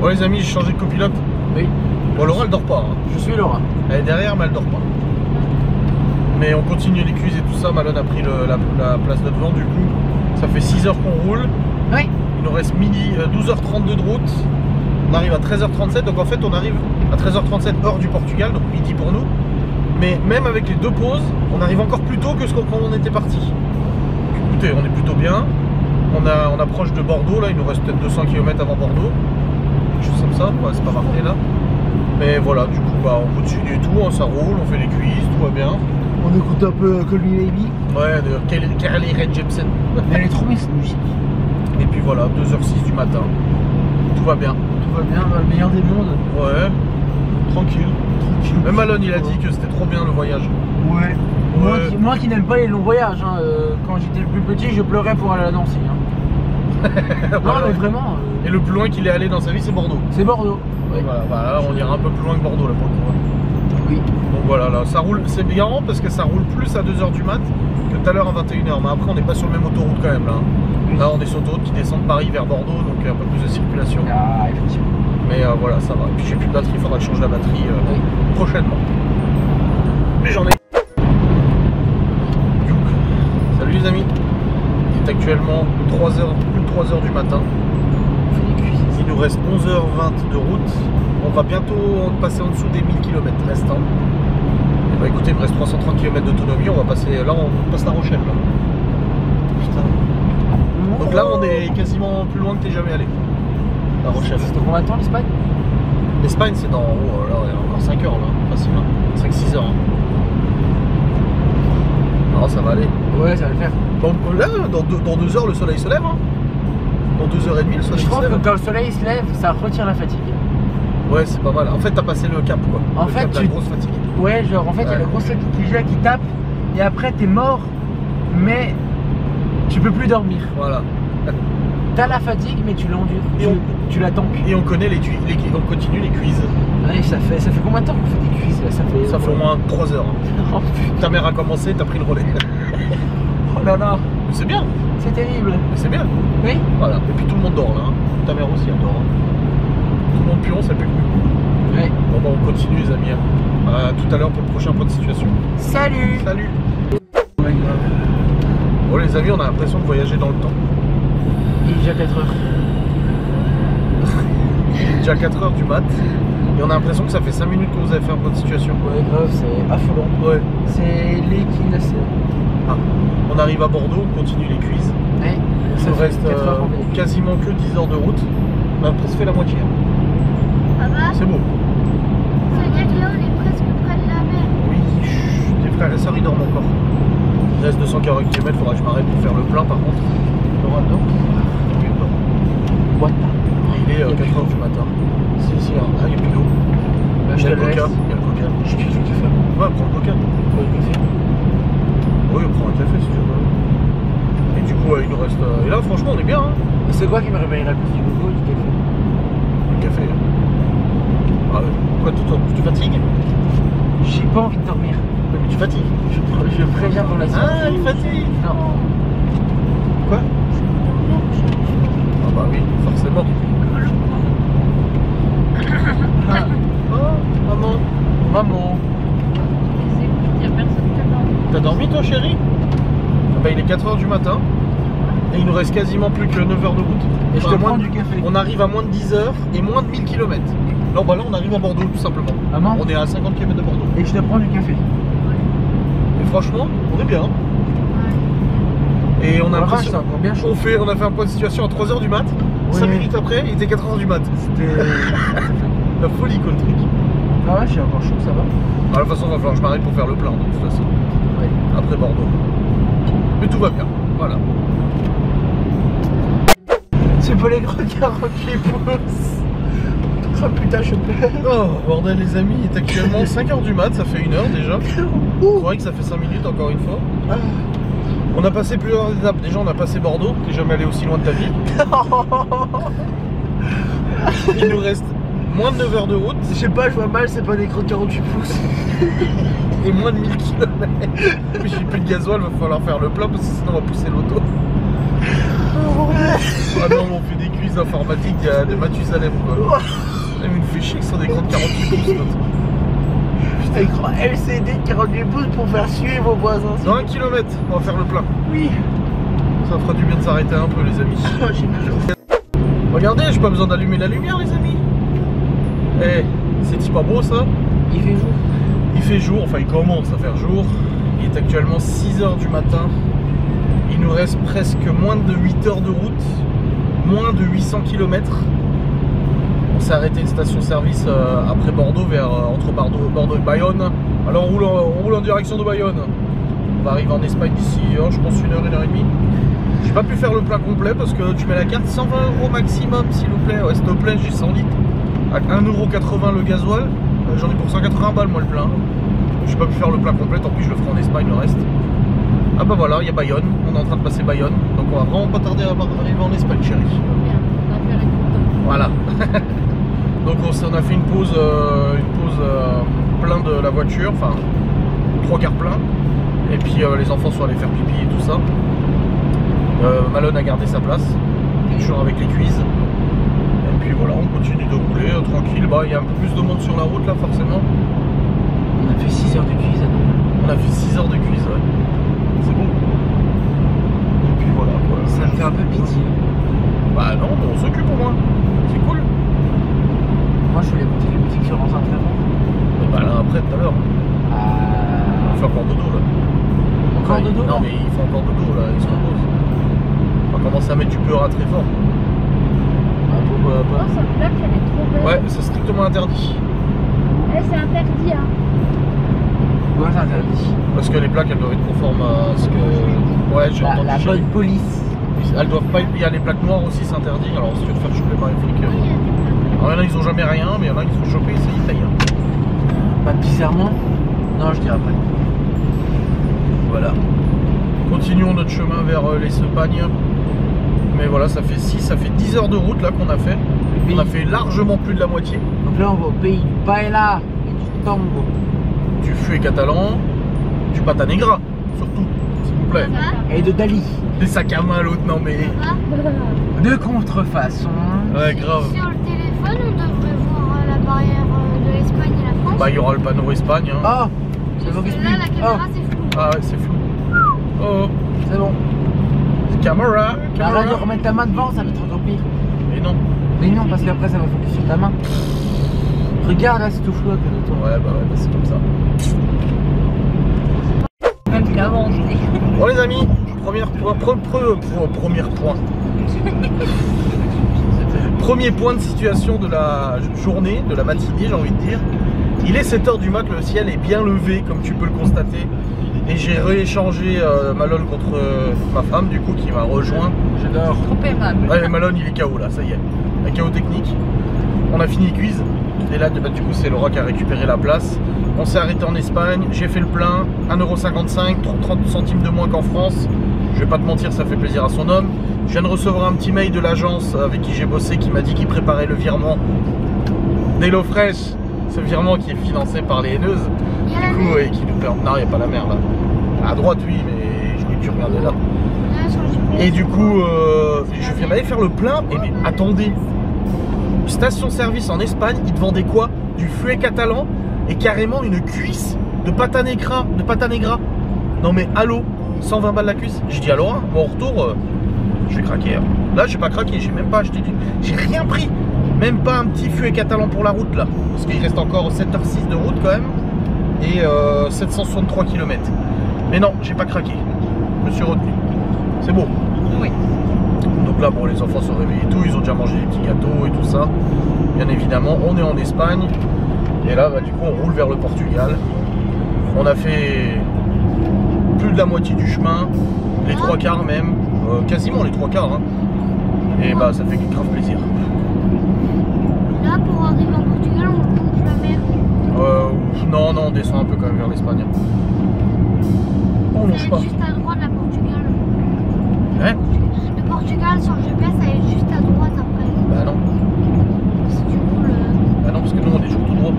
S1: Bon, les amis, j'ai changé de copilote.
S4: Oui,
S1: Bon, Laura, elle dort pas. hein.
S4: je suis Laura.
S1: Elle est derrière, mais elle dort pas. Mais on continue les cuisses et tout ça. Malone a pris le- la, la place de devant. Du coup, ça fait 6 heures qu'on roule.
S4: Oui.
S1: Il nous reste midi, euh, 12h32 de route. On arrive à 13h37. Donc en fait, on arrive à 13h37 hors du Portugal, donc midi pour nous. Mais même avec les deux pauses, on arrive encore plus tôt que ce qu'on on était parti. Écoutez, on est plutôt bien. On, a, on approche de Bordeaux. Là, il nous reste peut-être 200 km avant Bordeaux. Quelque chose comme ça. C'est pas marqué là. Mais voilà, du coup, bah, on continue et tout. hein, ça roule, on fait les cuisses, tout va bien.
S4: On écoute un peu Call Me Baby.
S1: Ouais, de Carly Rae Jepsen.
S4: Mais elle est trop bien cette musique. *laughs*
S1: Et puis voilà, 2h06 du matin. Tout va bien.
S4: Tout va bien, dans le meilleur des mondes.
S1: Ouais, tranquille.
S4: Tranquille.
S1: Même Malone, il a dit que c'était trop bien le voyage.
S4: Ouais. Moi
S1: Ouais.
S4: qui, moi qui n'aime pas les longs voyages, hein, euh, quand j'étais le plus petit, je pleurais pour aller à Nancy. hein. *laughs* Non, mais vraiment, euh,
S1: Et le plus loin qu'il est allé dans sa vie, c'est Bordeaux.
S4: c'est Bordeaux. Ouais.
S1: Voilà, bah là, on ira un peu plus loin que Bordeaux là pour le coup. hein.
S4: Oui.
S1: Donc voilà, là, ça roule, c'est bien parce que ça roule plus à 2h du mat que tout à l'heure à 21h. Mais après, on n'est pas sur le même autoroute quand même là. hein. Là, on est sur l'autoroute qui descend de Paris vers Bordeaux, donc un peu plus de circulation.
S4: Ah, effectivement.
S1: Mais euh, voilà, ça va. Et puis j'ai plus de batterie, il faudra que je change la batterie euh,
S4: Oui.
S1: prochainement. Mais j'en ai. Salut les amis. Il est actuellement 3h, plus de 3h du matin. Nous reste 11h20 de route. On va bientôt passer en dessous des 1000 km restants. Et bah écoutez, il me reste 330 km d'autonomie. On va passer. Là, on passe la Rochelle. Là. Putain. Donc là, on est quasiment plus loin que t'es jamais allé. La Rochelle.
S4: C'est combien de temps l'Espagne?
S1: L'Espagne, c'est dans. Oh là, il y a encore 5 heures là, facile. Hein. 5-6 heures. Hein. Non, ça va aller.
S4: Ouais, ça va le faire.
S1: Donc là, dans 2 dans deux heures, le soleil se lève. Hein. Dans 2h30, le soleil
S4: Je
S1: lève.
S4: que quand le soleil se lève, ça retire la fatigue.
S1: Ouais, c'est pas mal. En fait, t'as passé le cap quoi.
S4: En
S1: le
S4: fait,
S1: cap de la
S4: tu-
S1: grosse fatigue.
S4: Ouais, genre en fait, il y a la grosse fatigue qui qui tape, et après t'es mort, mais tu peux plus dormir.
S1: Voilà.
S4: T'as la fatigue, mais tu l'endures.
S1: Et
S4: Tu,
S1: on-
S4: tu la tankes.
S1: Et on connaît les, les on continue les quiz.
S4: Ouais, ça fait, ça fait combien de temps qu'on fait des cuisses là Ça fait,
S1: Ça fait au moins 3 heures. hein. *laughs*
S4: Oh.
S1: Ta mère a commencé, t'as pris le relais. *laughs*
S4: Oh là là,
S1: c'est bien,
S4: c'est terrible.
S1: mais c'est bien.
S4: Oui
S1: Voilà. Et puis tout le monde dort là. hein. Ta mère aussi elle dort. hein. Tout le monde pion, ça pue.
S4: Ouais.
S1: Bon bah on continue les amis. hein. À tout à l'heure pour le prochain point de situation.
S4: Salut
S1: Salut. Bon les amis, on a l'impression de voyager dans le temps.
S4: Il est déjà 4 heures.
S1: Il est déjà 4h du mat. Et on a l'impression que ça fait 5 minutes que vous avez fait un point de situation.
S4: Ouais, grave, c'est affolant.
S1: Ouais.
S4: C'est l'équinacée.
S1: Ah. On arrive à Bordeaux, on continue les quiz.
S4: Ouais.
S1: Il
S4: Ça
S1: nous reste
S4: 4
S1: euh, quasiment que 10 heures de route. On a presque fait la moitié. hein. C'est beau.
S3: ça veut dire que là on est presque près de la mer.
S1: Oui, chut, tes frères et sœurs ils dorment encore. Il reste 240 km, faudra que je m'arrête pour faire le plein par contre. Non.
S4: What
S1: Il est 4h du matin. Si, si, hein. ah, il y a plus d'eau.
S4: Bah,
S1: Il y a le coca. Il y a le coca.
S4: Je que tu fais.
S1: Ouais, prends le coca.
S4: Prends le café.
S1: Oui, on prend un café si tu veux. Et du coup, ouais, il nous reste. euh, Et là, franchement, on est bien. Hein.
S4: C'est quoi qui me réveillera le plus du coco du café?
S1: Le café. Ah. Quoi, tu, tu, tu fatigues?
S4: J'ai pas envie de dormir.
S1: Oui, mais tu fatigues.
S4: Je, pr- je préviens pour la séance.
S1: Ah, il fatigue.
S4: Non.
S1: Quoi? Ah, bah oui, forcément.
S4: Ah.
S1: Maman Maman
S2: Les écoutes, il n'y a personne qui a dormi.
S1: T'as dormi toi chérie? Ah Bah il est 4h du matin et il nous reste quasiment plus que 9 heures de route.
S4: Et je te prends du café.
S1: On arrive à moins de 10 heures et moins de 1000 km. Non bah là on arrive à Bordeaux tout simplement.
S4: Maman
S1: On est à 50 km de Bordeaux.
S4: Et je te prends du café.
S1: Et franchement, on est bien. Et on a
S4: Ah,
S1: l'impression
S4: c'est encore bien
S1: on, fait, on a fait un point de situation à 3h du mat. 5
S4: Ouais.
S1: minutes après, il était 4h du mat.
S4: C'était. *laughs*
S1: La folie truc.
S4: Ah ouais, je suis encore chaud, ça va.
S1: Ah, de toute façon, il va falloir que je m'arrête pour faire le plein de toute façon.
S4: Ouais.
S1: Après Bordeaux. Mais tout va bien. Voilà.
S4: C'est pas les gros 48 pouces. Oh putain, je pleure.
S1: Oh, bordel les amis, il est actuellement *laughs* 5h du mat, ça fait une heure déjà. Je croyais que ça fait 5 minutes encore une fois. On a passé plusieurs étapes. Déjà, on a passé Bordeaux. T'es jamais allé aussi loin de ta vie. *laughs* Il nous reste moins de 9 heures de route
S4: Je sais pas, je vois mal, c'est pas des gros 48 pouces.
S1: et moins de 1000 km. Mais j'ai plus de gasoil, va falloir faire le plein parce que sinon on va pousser l'auto. Ah non, on fait des quiz informatiques de, de Mathusalem quoi. Il nous fait chier que ce sont des grandes 48 pouces.
S4: Putain, écran LCD de 48 pouces pour faire suer vos voisins.
S1: Dans un kilomètre, on va faire le plein.
S4: Oui.
S1: Ça fera du bien de s'arrêter un peu les amis. *laughs* Regardez, j'ai pas besoin d'allumer la lumière les amis. Eh, c'est pas beau ça?
S4: Il fait jour.
S1: Il fait jour, enfin il commence à faire jour. Il est actuellement 6h du matin. Il nous reste presque moins de 8 heures de route, moins de 800 km. On s'est arrêté une station-service euh, après Bordeaux, vers, euh, entre Bordeaux, Bordeaux et Bayonne. Alors on roule, en, on roule en direction de Bayonne. On va arriver en Espagne d'ici, euh, je pense, une heure, une heure et demie. J'ai pas pu faire le plein complet parce que tu mets la carte 120 euros maximum, s'il vous plaît. Ouais, s'il te plaît, j'ai 100 litres. À 1,80€ le gasoil. Euh, J'en ai pour 180 balles, moi, le plein. J'ai pas pu faire le plein complet, tant pis, je le ferai en Espagne le reste. Ah bah voilà, il y a Bayonne, on est en train de passer Bayonne, donc on va vraiment pas tarder à arriver en Espagne, chérie. Voilà. *laughs* donc on, a fait une pause, euh, une pause euh, plein de la voiture, enfin trois quarts plein. Et puis les enfants sont allés faire pipi et tout ça. Malone a gardé sa place, toujours avec les cuisses. Et puis voilà, on continue de rouler euh, tranquille. Bah il y a un peu plus de monde sur la route là forcément.
S4: On a fait 6 heures de cuisine.
S1: On a fait 6 heures de cuisse, ouais. C'est bon. Et puis voilà. quoi.
S4: Ça me fait un peu pitié.
S1: Bah non, mais on s'occupe au moins. C'est cool.
S4: Moi, je les boutiques, les boutiques sur l'enceinte très
S1: Et bah là après tout à l'heure. On
S4: Ah.
S1: fait encore dodo là.
S4: Encore
S1: Enfin,
S4: dodo
S1: Non mais ils font encore dodo là, ils se reposent. On va commencer à mettre du beurre très fort.
S5: Oh,
S4: pas
S5: sa plaque, elle est trop belle.
S1: Ouais, c'est strictement interdit.
S5: Eh, c'est interdit, hein.
S4: Pourquoi c'est interdit
S1: Parce que les plaques elles doivent être conformes à ce que. Ouais, j'ai
S4: La,
S1: entendu.
S4: la bonne police.
S1: Elles doivent pas. Il y a les plaques noires aussi, c'est interdit. Alors si tu veux te faire choper par les flics. euh, Alors il y en a ils ont jamais rien, mais il y en a qui se font choper, c'est ils payent. hein.
S4: Bah, bizarrement. Non, je dirais pas.
S1: Voilà. Continuons notre chemin vers euh, l'Espagne. Mais voilà, ça fait 6, ça fait 10 heures de route là qu'on a fait. On a fait largement plus de la moitié.
S4: Donc là, on va au pays du paella et du tango.
S1: Du feu catalan, du pata negra, surtout, s'il vous plaît.
S4: Et de Dali.
S1: Des sacs à main, l'autre, non mais. *laughs*
S4: De contrefaçon.
S1: Ouais, grave.
S3: Sur le téléphone, on devrait voir euh, la barrière euh, de l'Espagne et la France.
S1: Bah, il y aura le panneau Espagne. Hein.
S4: Oh
S3: Parce que là, la caméra, c'est flou.
S1: Ah ouais, c'est flou. Oh,
S4: c'est bon.
S1: Caméra,
S4: Arrête de remettre ta main devant, ça va être pire.
S1: Mais non.
S4: Mais non, parce qu'après, ça va focus sur ta main. Regarde là, c'est tout flou à côté de toi.
S1: Ouais, bah ouais, bah, c'est comme ça.
S2: Même.
S1: Bon, les amis, première point, pre- pre- pre- premier point. *laughs* Premier point de situation de la journée, de la matinée, j'ai envie de dire. Il est 7h du mat, le ciel est bien levé, comme tu peux le constater. Et j'ai rééchangé euh, Malone contre euh, ma femme, du coup, qui m'a rejoint.
S4: J'adore.
S2: Trop aimable.
S1: Ouais, mais Malone, il est KO là, ça y est. Un KO technique. On a fini quiz. Et là, bah, du coup, c'est Laura qui a récupéré la place. On s'est arrêté en Espagne. J'ai fait le plein. 1,55€, 30 centimes de moins qu'en France. Je vais pas te mentir, ça fait plaisir à son homme. Je viens de recevoir un petit mail de l'agence avec qui j'ai bossé qui m'a dit qu'il préparait le virement d'HelloFresh. Ce virement qui est financé par les haineuses. Du coup, et qui nous permet. Non, il n'y a pas la mer là. À droite, oui, mais je voulais que tu regardais là. Et du coup, euh, je viens d'aller faire le plein. Et mais attendez, station-service en Espagne, ils te vendaient quoi? Du fouet catalan et carrément une cuisse de pata negra. De pata. Non mais allô? 120 balles la cuisse? J'ai dit alors, bon retour, euh, je vais craquer. hein. Là, j'ai pas craqué, j'ai même pas acheté du. J'ai rien pris. Même pas un petit fouet catalan pour la route là. Parce qu'il reste encore 7h06 de route quand même. Et euh, 763 km. Mais non, j'ai pas craqué. Je me suis retenu. C'est beau.
S2: Oui.
S1: Donc là, bon, les enfants se réveillent et tout. Ils ont déjà mangé des petits gâteaux et tout ça. Bien évidemment, on est en Espagne. Et là, bah, du coup, on roule vers le Portugal. On a fait plus de la moitié du chemin, les trois quarts même, euh, quasiment les trois quarts. hein. Et bah, ça fait grave plaisir.
S3: Là, pour arriver au Portugal, on longe la mer.
S1: Euh, non, non, on descend un peu quand même vers l'Espagne. On
S3: Ça
S1: longe
S3: va
S1: pas.
S3: être juste à droite, la Portugal.
S1: Hein
S3: Le Portugal, sur le GPS, ça va être juste à droite après.
S1: Bah non.
S3: Si tu roules. euh,
S1: Bah non, parce que nous on est toujours tout droit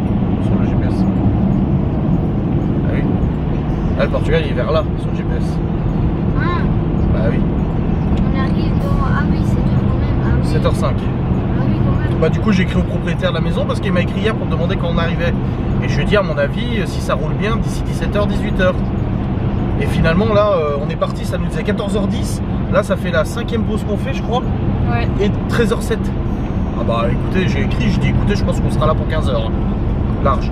S1: sur le GPS. Ah oui. Là, le Portugal il est vers là sur le GPS.
S3: Ah,
S1: Bah oui.
S3: on arrive dans. Ah oui, c'est dur quand même. Ah oui.
S1: 7h05. Bah du coup j'ai écrit au propriétaire de la maison parce qu'il m'a écrit hier pour me demander quand on arrivait. Et je lui ai dit à mon avis si ça roule bien d'ici 17h, 18h. Et finalement là euh, on est parti, ça nous disait 14h10. Là ça fait la cinquième pause qu'on fait je crois.
S2: Ouais.
S1: Et 13h07. Ah bah écoutez j'ai écrit, j'ai dit écoutez je pense qu'on sera là pour 15h. hein. Large.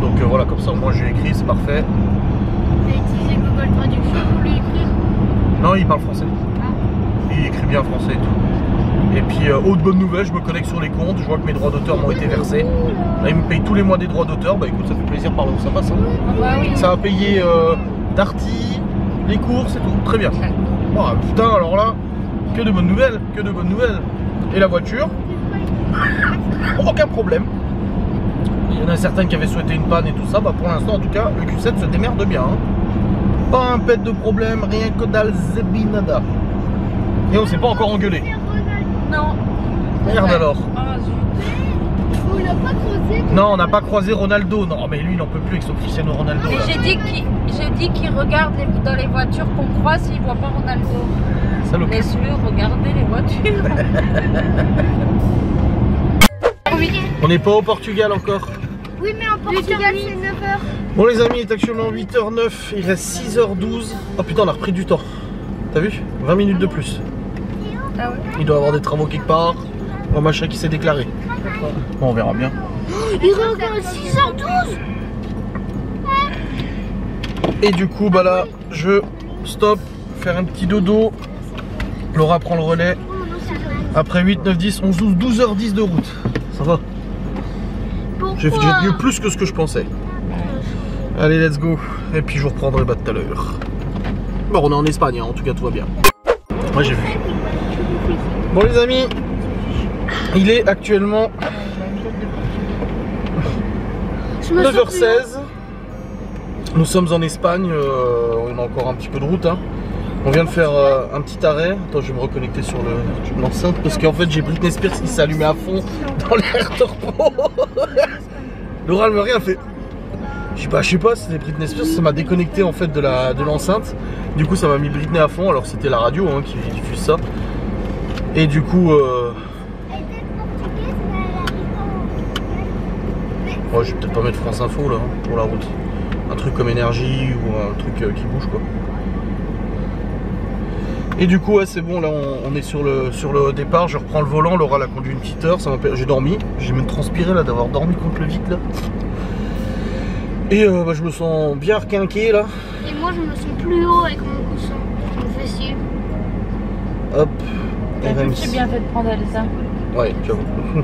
S1: Donc euh, voilà comme ça moi j'ai écrit, c'est parfait.
S3: T'as utilisé Google Traduction pour lui écrire?
S1: Non il parle français. Il écrit bien français et tout. Et puis euh, autre bonne nouvelle, je me connecte sur les comptes, je vois que mes droits d'auteur m'ont été versés. Là, ils me payent tous les mois des droits d'auteur, bah écoute ça fait plaisir par là où ça passe. hein.
S2: Ah.
S1: Ça a payé euh, Darty, les courses et tout, très bien. Oh, putain alors là, que de bonnes nouvelles, que de bonnes nouvelles. Et la voiture, aucun problème. Il y en a certains qui avaient souhaité une panne et tout ça, bah pour l'instant en tout cas le Q7 se démerde bien. hein. Pas un pet de problème, rien que dalle zebinada. Et on s'est pas encore engueulé.
S2: Non.
S1: Merde
S2: Ouais.
S1: alors.
S2: Ah zut.
S3: On l'a pas creusé.
S1: Non, on n'a pas croisé Ronaldo. Non, mais lui, il en peut plus avec son Cristiano Ronaldo.
S2: Mais j'ai dit qu'il regarde les- dans les voitures qu'on croise s'il voit pas Ronaldo.
S1: Salope.
S2: Laisse-le regarder les voitures. *laughs*
S1: On n'est pas au Portugal encore.
S3: Oui, mais en Portugal, c'est 9h.
S1: Bon, les amis, il est actuellement 8h09. Il reste 6h12. Oh putain, on a repris du temps. T'as vu? 20 minutes de plus.
S2: Ah ouais
S1: Il doit avoir des travaux quelque part. Un machin qui s'est déclaré. Bon, on verra bien.
S3: Il regarde 6h12.
S1: Et du coup, bah là, je stop, faire un petit dodo. Laura prend le relais. Après 8, 9, 10, 11, 12, 12h10 de route. Ça va J'ai tenu plus que ce que je pensais. Allez, let's go. Et puis je vous reprendrai bah, tout à l'heure. Bon, on est en Espagne, hein, en tout cas, tout va bien. Moi, j'ai vu. Bon, les amis, il est actuellement 9h16. Nous sommes en Espagne. euh, on a encore un petit peu de route. hein. On vient de faire euh, un petit arrêt. Attends, je vais me reconnecter sur le- l'enceinte parce qu'en fait, j'ai Britney Spears qui allumée à fond dans l'air turbo. *laughs* Laura me elle fait. Je sais pas, je sais pas, c'était Britney Spears, ça m'a déconnecté en fait de l'enceinte. Du coup, ça m'a mis Britney à fond. Alors c'était la radio hein, qui diffuse ça. Et du coup, euh, ouais, je vais peut-être pas mettre France Info là hein, pour la route. Un truc comme énergie ou un truc euh, qui bouge quoi. Et du coup, ouais, c'est bon, là on, on est sur le, sur le départ. Je reprends le volant. Laura l'a conduit une petite heure. Ça J'ai dormi. J'ai même transpiré là d'avoir dormi contre le vide là. Et euh, bah, je me sens bien requinqué là.
S3: Et moi, je me sens plus haut avec mon coussin. Mon fessier.
S1: Hop.
S2: T'as vu que
S1: RMC.
S2: j'ai bien fait de prendre Elsa
S1: Ouais, j'avoue. *laughs*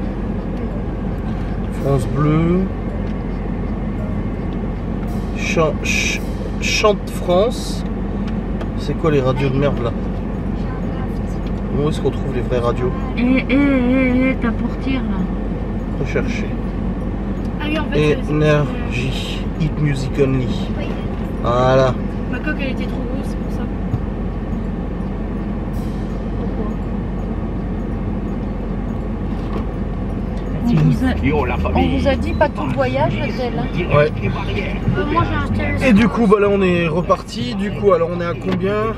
S1: France Bleu. Chan- Ch- Chante France. C'est quoi les radios de merde là Où est-ce qu'on trouve les vraies radios
S2: Eh, eh, eh, eh, ta portière là.
S1: Rechercher.
S3: Ah oui, en fait, c'est-
S1: Énergie. Hit Music Only. Voilà.
S3: ma coque, elle était trop grosse, c'est pour ça.
S2: On vous, a, on vous a dit pas tout le voyage, Adèle. hein
S1: Ouais.
S3: Euh,
S1: Et du coup, bah là on est reparti. Du coup, alors on est à combien?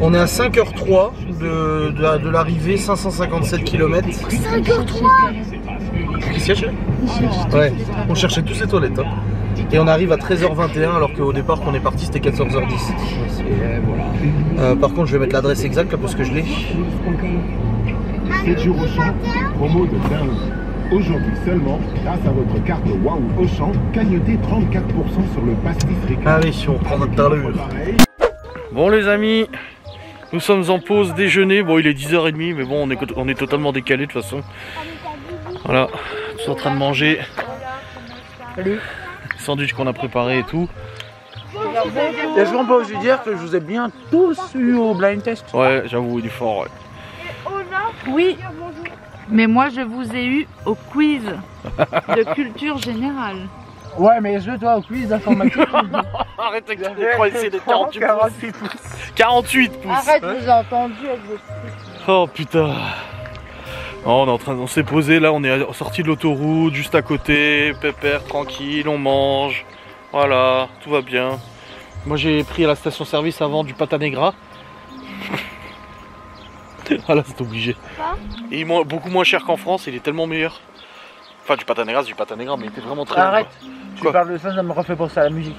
S1: On est à 5h03 de, de la- de l'arrivée, 557 km.
S3: 5h03
S1: Ici, chérie Ouais, on cherchait tous les toilettes. hein. Et on arrive à 13h21 alors qu'au départ quand on est parti c'était 14h10. Euh, par contre je vais mettre l'adresse exacte là parce que je l'ai.
S8: 7 jours Auchan, promo de dingue. Aujourd'hui seulement, grâce à votre carte Waouh Auchan, cagnotez 34% sur le pastis Ricard.
S1: Allez si on prend notre.
S8: Pareil,
S1: Bon les amis, nous sommes en pause déjeuner. Bon il est 10h30 mais bon on est, on est totalement décalé de toute façon. Voilà, tous en train de manger.
S4: Salut. *laughs*
S1: Sandwich qu'on a préparé et tout.
S4: Est-ce qu'on peut aussi dire que je vous ai bien tous eu au blind test?
S1: Ouais j'avoue il est fort ouais.
S2: Oui, mais moi je vous ai eu au quiz de culture générale.
S4: Ouais, mais je toi au quiz d'informatique. *laughs*
S1: Arrête avec les trois essais de 48 pouces.
S4: 48 pouces.
S1: 48 pouces
S2: Arrête, je vous ai entendu avec vos
S1: Oh putain Oh, on est en train, on s'est posé là, on est sorti de l'autoroute, juste à côté, pépère, tranquille, on mange. Voilà, tout va bien. Moi j'ai pris à la station service avant du pâte à negra. *laughs* ah là c'est obligé. Et il est beaucoup moins cher qu'en France, il est tellement meilleur. Enfin du pâte à negra, c'est du pâte à negra, mais il était vraiment très bon,
S4: Arrête.
S1: quoi.
S4: Tu
S1: Quoi
S4: parles de ça, ça me refait penser à la musique.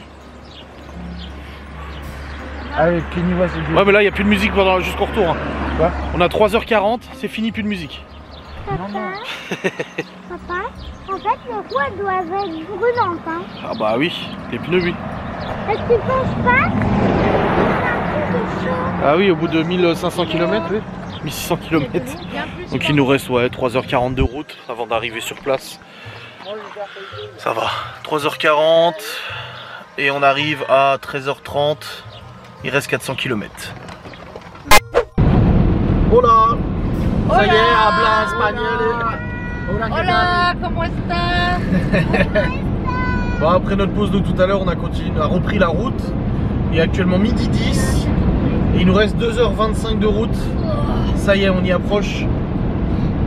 S4: Allez, Kenny West et
S1: Ouais mais là il n'y a plus de musique pendant jusqu'au retour. hein.
S4: Quoi
S1: On a 3h40, c'est fini, plus de musique.
S4: Non, non.
S3: Papa, en fait, le roi doit être brûlant, hein.
S1: Ah bah oui, les pneus oui.
S3: Est-ce que tu penses pas chaud
S1: Ah oui, au bout de 1500 km, oui. 1600 km. Donc il nous reste ouais, 3h40 de route avant d'arriver sur place. Ça va. 3h40 et on arrive à 13h30. Il reste 400 km. Hola Ça y est, habla espagnol.
S2: Hola, comment estás? *laughs*
S1: Bon, après notre pause de tout à l'heure, on a continué, on a repris la route. Il est actuellement midi 10 et il nous reste 2h25 de route. Ça y est, on y approche.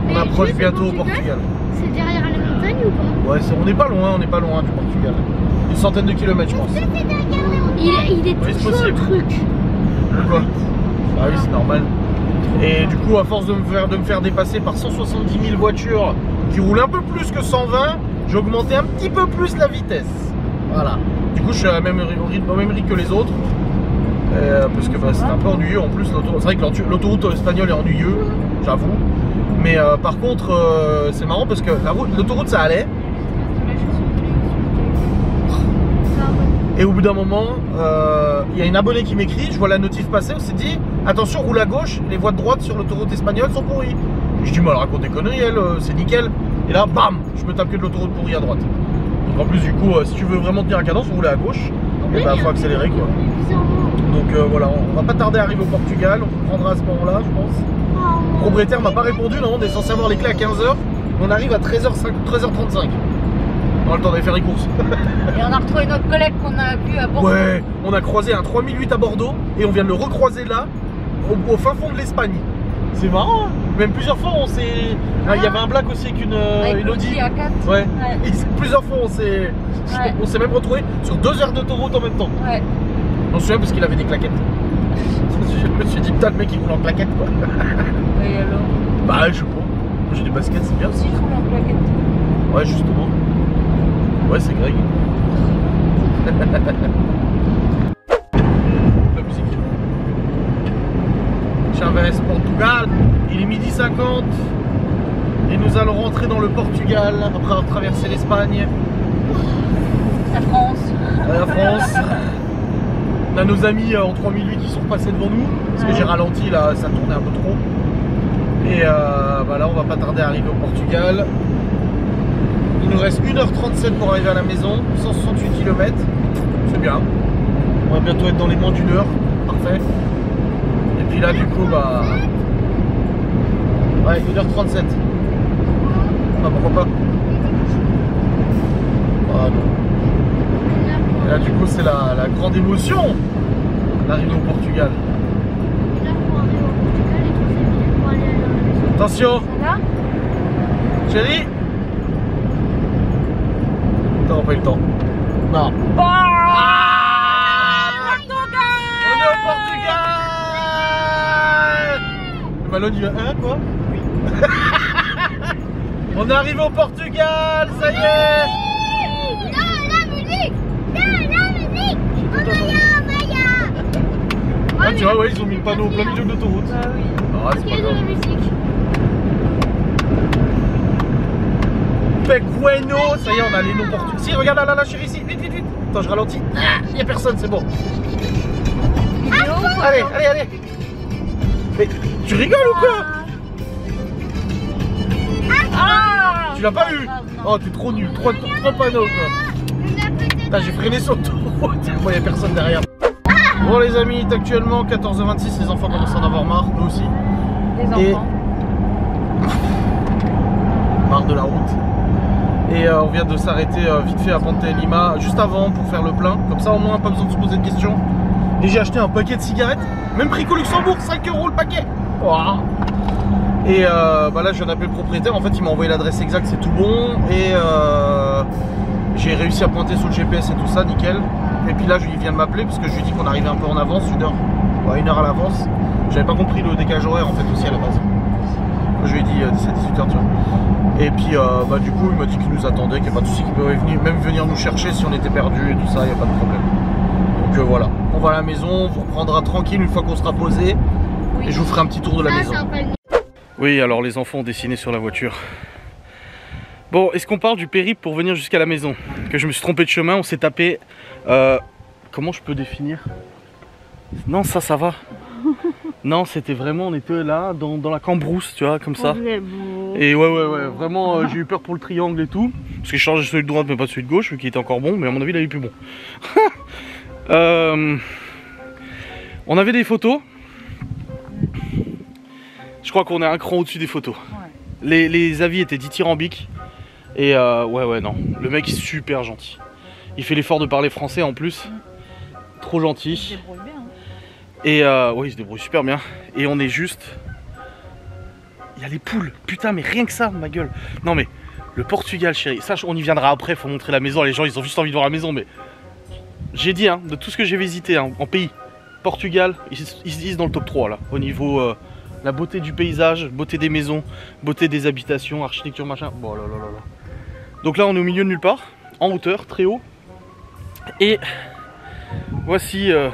S1: On
S3: Mais
S1: approche bientôt au
S3: Portugal. C'est derrière la montagne ou pas
S1: Ouais, c'est- on n'est pas loin, on n'est pas loin du Portugal. Une centaine de kilomètres, je pense.
S3: il, il est tout
S1: Oui,
S3: chaud le truc.
S1: Pourquoi Ah oui, c'est normal. Et du coup, à force de me faire, de me faire dépasser par 170 000 voitures qui roulent un peu plus que 120, j'ai augmenté un petit peu plus la vitesse. Voilà. Du coup, je suis à la même, au même rythme que les autres. Euh, parce que c'est un peu ennuyeux en plus. C'est vrai que l'auto- l'autoroute espagnole est ennuyeux, j'avoue. Mais euh, par contre, euh, c'est marrant parce que la route- l'autoroute ça allait. Et au bout d'un moment, il y a une abonnée qui m'écrit, je vois la notif passer, on s'est dit attention, roule à gauche, les voies de droite sur l'autoroute espagnole sont pourries. Je dis, mais elle raconte des conneries, elle, c'est nickel. Et là, bam, je me tape que de l'autoroute pourrie à droite. Donc en plus, du coup, si tu veux vraiment tenir la cadence, rouler à gauche, et bah faut accélérer quoi. Donc euh, voilà, on va pas tarder à arriver au Portugal, on prendra à ce moment-là, je pense. Le propriétaire m'a pas répondu, non, on est censé avoir les clés à 15h, on arrive à 13h5, 13h35. On a le temps d'aller faire les courses. *laughs*
S2: Et on a retrouvé notre collègue qu'on a vu à Bordeaux.
S1: Ouais, on a croisé un 3008 à Bordeaux et on vient de le recroiser là, au, au fin fond de l'Espagne. C'est marrant, hein même plusieurs fois on s'est. Ah, Il y avait un black aussi avec une, euh,
S2: Avec
S1: une Audi.
S2: l'Audi A4.
S1: Ouais.
S2: Ouais.
S1: Et *laughs* plusieurs fois on s'est.
S2: Ouais.
S1: On s'est même retrouvé sur deux heures d'autoroute en même temps.
S2: Ouais.
S1: On se souvient parce qu'il avait des claquettes. *laughs* Je me suis dit putain le mec il roule en claquette quoi.
S2: Et alors
S1: Bah je sais pas. Moi, J'ai des baskets, c'est bien.
S2: Aussi, je roule en plaquette.
S1: Ouais justement. Ouais c'est Greg. *laughs* La musique. Chavez, Portugal. Il est midi 50. Et nous allons rentrer dans le Portugal après avoir traversé l'Espagne,
S2: La France.
S1: la France. *laughs* On a nos amis euh, en 3008 qui sont passés devant nous. Parce que j'ai ralenti là, ça tournait un peu trop. Et euh, bah là, on va pas tarder à arriver au Portugal. Il nous reste 1h37 pour arriver à la maison, 168 km. C'est bien. On va bientôt être dans les moins d'une heure. Parfait. Et puis là, du coup, bah. Ouais, 1h37. Ah, pourquoi pas Ah non. Là, du coup, c'est la, la grande émotion d'arriver au Portugal. Attention,
S2: Ça va
S1: chérie T'auras pas eu le temps. Non. Ah On est au Portugal Le ballon il hein quoi Oui. *laughs* On est arrivé au Portugal, ça y est
S3: Non, la musique Non, la musique Maya, Maya
S1: Ah, tu vois, ouais, ils ont mis le panneau au plein milieu de l'autoroute.
S2: Bah oui.
S1: Ah, c'est pas grave.
S3: la musique
S1: Pequeno, ça y est, on a les noms portugais. Si, regarde là, là, là, chérie, ici, vite, vite, vite. Attends, je ralentis. Ah, y a personne, c'est bon. Allez, allez, allez. Mais tu rigoles ou quoi
S2: Ah
S1: Tu l'as pas eu Oh, t'es trop nul. Trois, trois panneaux, quoi. J'ai freiné sur l'autoroute. *laughs* Moi, y a personne derrière. Bon, les amis, il est actuellement 14h26. Les enfants commencent à en avoir marre, nous aussi.
S2: Les
S1: Et-
S2: enfants. *laughs*
S1: marre de la route. Et euh, on vient de s'arrêter euh, vite fait à Ponte Lima juste avant pour faire le plein. Comme ça au moins pas besoin de se poser de questions. Et j'ai acheté un paquet de cigarettes. Même prix qu'au Luxembourg, 5 euros le paquet. Ouah. Et euh, bah là je viens d'appeler le propriétaire. En fait il m'a envoyé l'adresse exacte, c'est tout bon. Et euh, j'ai réussi à pointer sur le GPS et tout ça, nickel. Et puis là je- il vient de m'appeler parce que je lui ai dit qu'on arrivait un peu en avance, une heure, ouais, une heure à l'avance. J'avais pas compris le décalage horaire en fait aussi à la base. Je lui ai dit 17-18 heures tu vois. Et puis euh, bah, du coup il m'a dit qu'il nous attendait, qu'il n'y a pas de souci, qu'il pouvait venir, même venir nous chercher si on était perdu et tout ça, il n'y a pas de problème. Donc euh, voilà, on va à la maison, on vous reprendra tranquille une fois qu'on sera posé et je vous ferai un petit tour de la
S3: Ça,
S1: maison. Oui, alors les enfants ont dessiné sur la voiture. Bon, est-ce qu'on parle du périple pour venir jusqu'à la maison? Que je me suis trompé de chemin, on s'est tapé. Euh, comment je peux définir Non, ça, ça va. *laughs* Non, c'était vraiment, on était là, dans, dans la cambrousse, tu vois, comme ça.
S2: Beau.
S1: Et ouais, ouais, ouais, vraiment, euh, j'ai eu peur pour le triangle et tout. Parce que j'ai changé celui de droite, mais pas celui de gauche, vu qu'il était encore bon, mais à mon avis, il est plus bon. *laughs* Euh, on avait des photos. Je crois qu'on est un cran au-dessus des photos. Les, les avis étaient dithyrambiques. Et euh, ouais, ouais, non. Le mec est super gentil. Il fait l'effort de parler français en plus. Trop gentil.
S2: débrouille bien. hein.
S1: Et euh, oui, il se débrouille super bien. Et on est juste. Il y a les poules. Putain, mais rien que ça, ma gueule. Non, mais le Portugal, chérie. Ça, on y viendra après. Faut montrer la maison. Les gens, ils ont juste envie de voir la maison. Mais j'ai dit, hein, de tout ce que j'ai visité hein, en pays, Portugal, ils, ils se disent dans le top 3 là. Au niveau euh, la beauté du paysage, beauté des maisons, beauté des habitations, architecture, machin. Bon, là, là, là, là. Donc là, on est au milieu de nulle part, en hauteur, très haut. Et voici. euh,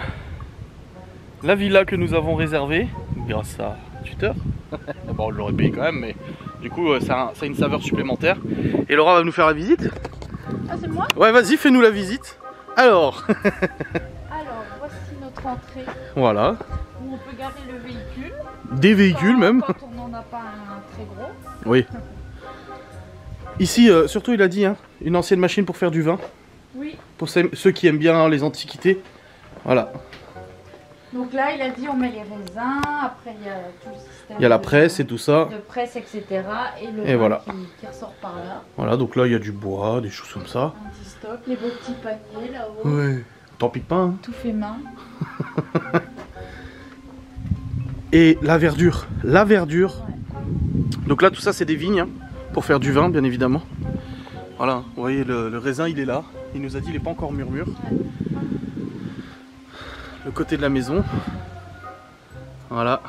S1: la villa que nous avons réservée grâce à Twitter. *laughs* bon, on l'aurait payé quand même, mais du coup, euh, ça a, ça a une saveur supplémentaire. Et Laura va nous faire la visite.
S2: Ah, c'est moi?
S1: Ouais, vas-y, fais-nous la visite. Alors, *laughs*
S2: Alors, voici notre entrée
S1: voilà,
S2: où on peut garer le véhicule.
S1: des véhicules
S2: Quand-
S1: même.
S2: Quand on n'en a pas un très gros.
S1: Oui. *laughs* Ici, euh, surtout, il a dit, hein, une ancienne machine pour faire du vin.
S2: Oui.
S1: Pour ceux qui aiment bien les antiquités. Voilà.
S2: Donc là, il a dit on met les raisins. Après, il y a tout le système.
S1: Il y a la
S2: de-
S1: presse et tout ça.
S2: De presse, etc. Et le
S1: Et voilà.
S2: qui, qui ressort par là.
S1: Voilà, donc là, il y a du bois, des choses comme ça.
S2: Un petit stock. Les beaux petits paniers là-haut.
S1: Ouais. T'en piques pas, hein
S2: Tout fait main. *laughs*
S1: Et la verdure, la verdure. Donc là, tout ça, c'est des vignes hein, pour faire du vin, bien évidemment. Voilà, vous voyez, le, le raisin, il est là. Il nous a dit, il n'est pas encore murmure. Le côté de la maison. Voilà.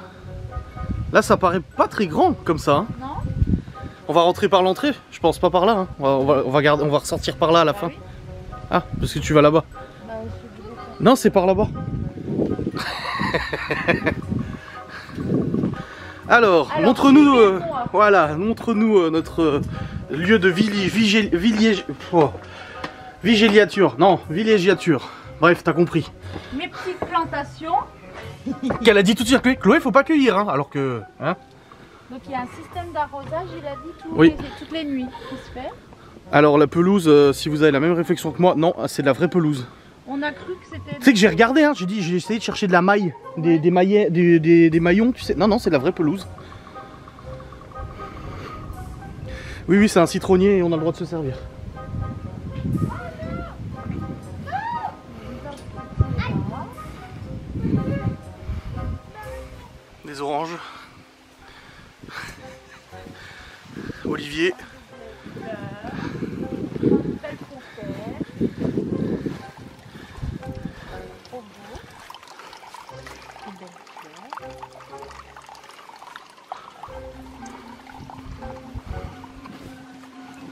S1: Là, ça paraît pas très grand comme ça. hein.
S2: Non
S1: On va rentrer par l'entrée, je pense pas par là. hein. On, va, on, va, on va garder, on va ressortir par là à la
S2: Bah
S1: fin. Ah, parce que tu vas là-bas.
S2: Bah,
S1: Non, c'est par là-bas. *laughs* Alors,
S2: Alors,
S1: montre-nous, euh,
S2: suivez-moi.
S1: voilà, montre-nous euh, notre euh, lieu de villi- vigé- villiég- oh, vigéliature. Non, villégiature. Bref, t'as compris.
S2: Mes petites plantations.
S1: Qu'elle a dit tout de suite, Chloé, Chloé, faut pas cueillir, hein, alors que, hein.
S2: Donc il y a un système d'arrosage, il a dit tous
S1: Oui.
S2: les- toutes les nuits qui se fait.
S1: Alors la pelouse, euh, si vous avez la même réflexion que moi, non, c'est de la vraie pelouse.
S2: On a cru que c'était.
S1: Tu sais que j'ai regardé, hein, j'ai dit, j'ai essayé de chercher de la maille, des, des maillets, des, des- des maillons, tu sais. Non, non, c'est de la vraie pelouse. Oui, oui, c'est un citronnier et on a le droit de se servir. Des oranges. Olivier.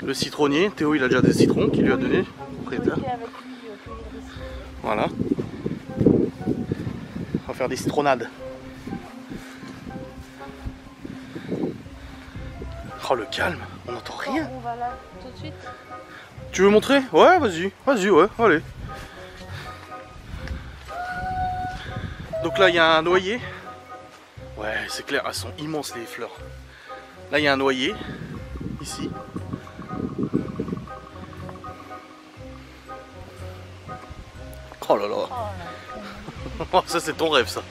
S1: Le citronnier, Théo il a déjà des citrons qu'il lui a donné. Voilà. On va faire des citronnades. Oh le calme, on n'entend rien.
S2: On va là tout de suite.
S1: Tu veux montrer? Ouais, vas-y, vas-y, ouais, allez. Donc là, il y a un noyer. Ouais, c'est clair, elles sont immenses les fleurs. Là, il y a un noyer, ici. Oh là là. Oh, *laughs* ça, c'est ton rêve, ça.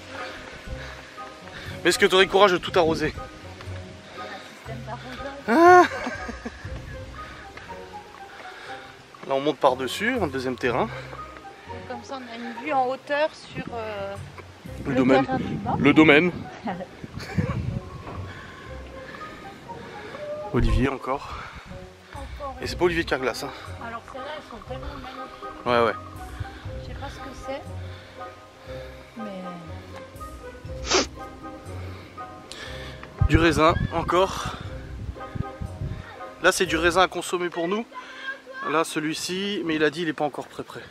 S1: Mais est-ce que tu aurais courage de tout arroser? Monte par-dessus, un deuxième terrain.
S2: Comme ça, on a une vue en hauteur sur euh,
S1: Le,
S2: le
S1: domaine. Le domaine. *laughs* Olivier encore.
S2: Encore.
S1: Et c'est pas Olivier Carglass. Hein.
S2: Alors celles-là, elles sont tellement magnifiques.
S1: Ouais, ouais.
S2: Je sais pas ce que c'est. Mais
S1: Du raisin encore. Là, c'est du raisin à consommer pour nous. Là, celui-ci, mais il a dit il est pas encore prêt prêt.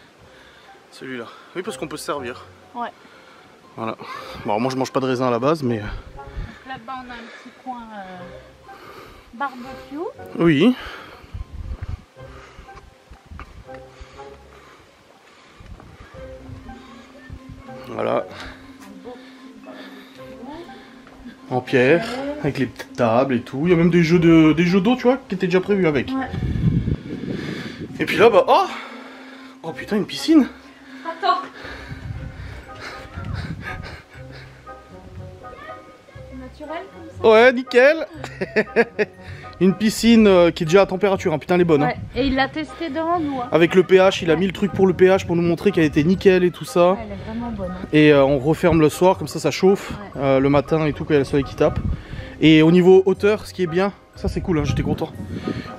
S1: Celui-là. Oui, parce qu'on peut se servir.
S2: Ouais.
S1: Voilà. Bon, moi, je mange pas de raisin à la base, mais.
S2: là-bas, on a un petit coin euh, barbecue.
S1: Oui. Voilà. En pierre, avec les petites tables et tout. Il y a même des jeux de des jeux d'eau, tu vois, qui étaient déjà prévus avec.
S2: Ouais.
S1: Et puis là, bah, oh Oh putain, une piscine
S2: Attends. Naturel comme ça?
S1: Ouais, nickel *laughs* Une piscine euh, qui est déjà à température, hein. putain, elle est bonne. hein.
S2: Et il l'a testé devant nous. hein.
S1: Avec le pH, il a mis le truc pour le pH pour nous montrer qu'elle était nickel et tout ça.
S2: Elle est vraiment bonne. hein.
S1: Et euh, on referme le soir, comme ça ça chauffe euh, le matin et tout quand il y a le soleil qui tape. Et au niveau hauteur, ce qui est bien, ça c'est cool, hein, j'étais content.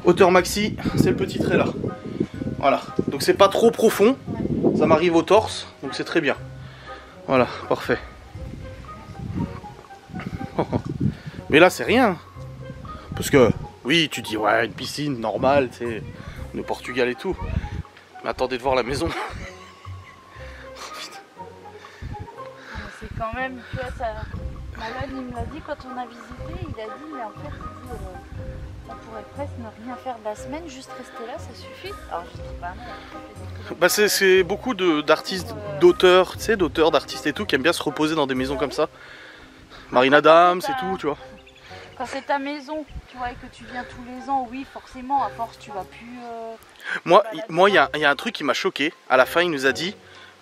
S1: Hauteur maxi, c'est le petit trait là. Voilà, donc c'est pas trop profond, ça m'arrive au torse, donc c'est très bien. Voilà, parfait. *laughs* Mais là c'est rien. Parce que, oui, tu dis, ouais, une piscine normale, tu sais, au Portugal et tout. Mais attendez de voir la maison. *laughs*
S2: Mais C'est quand même, tu vois, ça. Malone, il me l'a dit quand on a visité, il a dit, mais en fait, il dit, euh, on pourrait presque ne rien faire de la semaine, juste rester là, ça suffit. Alors je dis, bah non, des
S1: Bah c'est, c'est beaucoup de- d'artistes, d'auteurs, tu sais, d'auteurs, d'artistes et tout qui aiment bien se reposer dans des maisons comme ça. Marina Adams et tout, tu vois.
S2: Quand c'est ta maison, tu vois, et que tu viens tous les ans, oui, forcément, à force, tu vas plus. euh,
S1: Moi, il moi, y, a- il y a un truc qui m'a choqué. À la fin, il nous a dit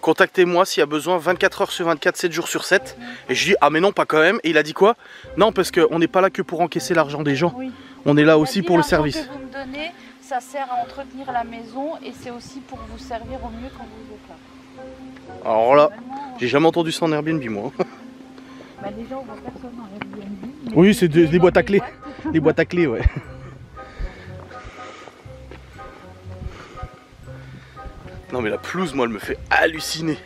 S1: contactez-moi s'il y a besoin 24 heures sur 24, 7 jours sur 7. Et je dis ah mais non, pas quand même. Et il a dit quoi? Non, parce qu'on n'est pas là que pour encaisser l'argent des gens.
S2: Oui.
S1: On est là aussi
S2: dit,
S1: pour le service.
S2: que vous me donnez, ça sert à entretenir la maison et c'est aussi pour vous servir au mieux quand vous êtes là.
S1: Alors là, j'ai jamais entendu ça en Airbnb moi.
S2: bah déjà, on voit personne en Airbnb. mais
S1: Oui, c'est des- des boîtes à clés.
S2: boîtes.
S1: Les boîtes à clés, ouais. *laughs* Non mais la pelouse, moi, elle me fait halluciner.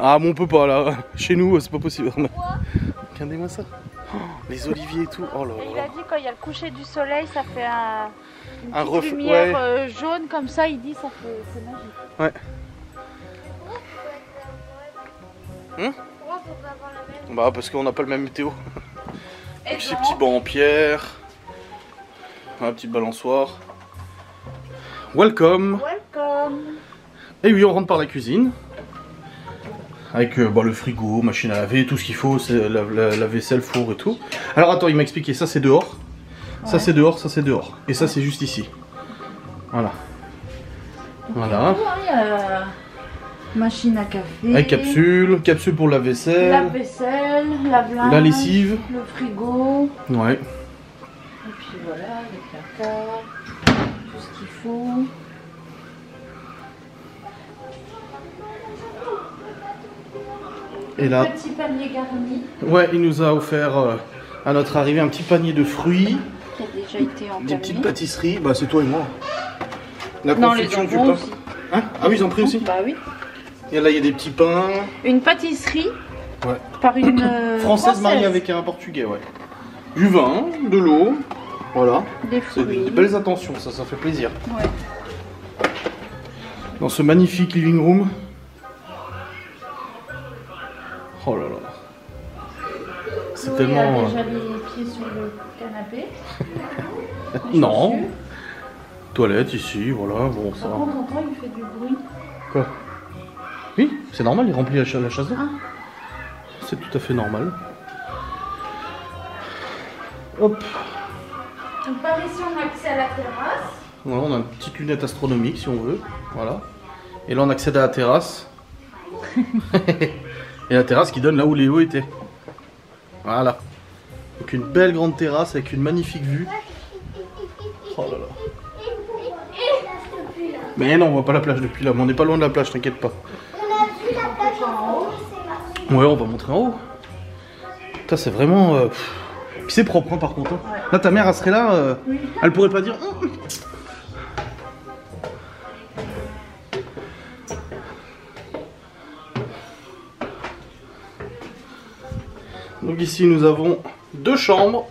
S1: Ah, mais on peut pas là. Chez nous, c'est pas possible. Regardez-moi ça. Oh, les oliviers et tout. Oh là
S2: il a dit quand il y a le coucher du soleil, ça fait un, une
S1: Un ref-
S2: lumière
S1: ouais.
S2: euh, jaune comme ça. Il dit ça fait c'est magique.
S3: Pourquoi faut pas avoir la même
S1: Bah, parce qu'on n'a pas le même météo.
S2: Et
S1: ces petits bancs en pierre. Un petit balançoire. Welcome.
S2: Welcome.
S1: Et oui, on rentre par la cuisine. Avec euh, bah, le frigo, machine à laver, tout ce qu'il faut, c'est la, la- la vaisselle, four et tout. Alors attends, il m'a expliqué, ça c'est dehors. Ça c'est dehors, ça c'est dehors. Et ça c'est juste ici. Voilà. Voilà.
S2: A machine à café.
S1: Avec capsule, capsule pour la
S2: La
S1: vaisselle,
S2: vaisselle, la linge,
S1: la lessive.
S2: le frigo.
S1: Ouais.
S2: Et puis voilà, placards, tout
S1: Et là,
S2: Petit panier garni
S1: ouais, il nous a offert euh, à notre arrivée un petit panier de fruits,
S2: qui a déjà été
S1: des petites pâtisseries. Bah c'est toi et moi. La
S2: Non, les
S1: confiture du
S2: enfants
S1: pain.
S2: aussi.
S1: Hein? Ah oui, ils ont pris aussi?
S2: Bah oui.
S1: Et là, il y a des petits pains.
S2: Une pâtisserie
S1: Ouais.
S2: par une euh, *coughs*
S1: Française mariée avec un portugais, ouais. Du vin, de l'eau, Voilà.
S2: des
S1: C'est des,
S2: fruits.
S1: des belles attentions, ça, ça fait plaisir.
S2: Ouais.
S1: Dans ce magnifique living room. Oh là là. C'est tellement. euh,
S2: déjà les pieds sur le canapé. *laughs*
S1: Non. Toilette ici, voilà, bon ça.
S2: Par contre, il fait du bruit.
S1: Quoi? Oui, c'est normal, il remplit la, cha- la chasse d'eau.
S2: Ah.
S1: C'est tout à fait normal. Hop,
S2: Donc par ici, on a accès à la terrasse.
S1: voilà, on a une petite lunette astronomique si on veut. Voilà. Et là on accède à la terrasse. *laughs* Et la terrasse qui donne là où Léo était. Voilà. Donc une belle grande terrasse avec une magnifique vue. Oh là là. Mais non, on voit pas la plage depuis là, mais on n'est pas loin de la plage, t'inquiète pas.
S3: On a vu la plage en haut, c'est marqué.
S1: Ouais, on va montrer en haut. Putain, c'est vraiment. euh, pff. Puis c'est propre, hein, par contre. hein. Là, ta mère, elle serait là, euh, elle pourrait pas dire. Hum, hum. Donc ici, nous avons deux chambres.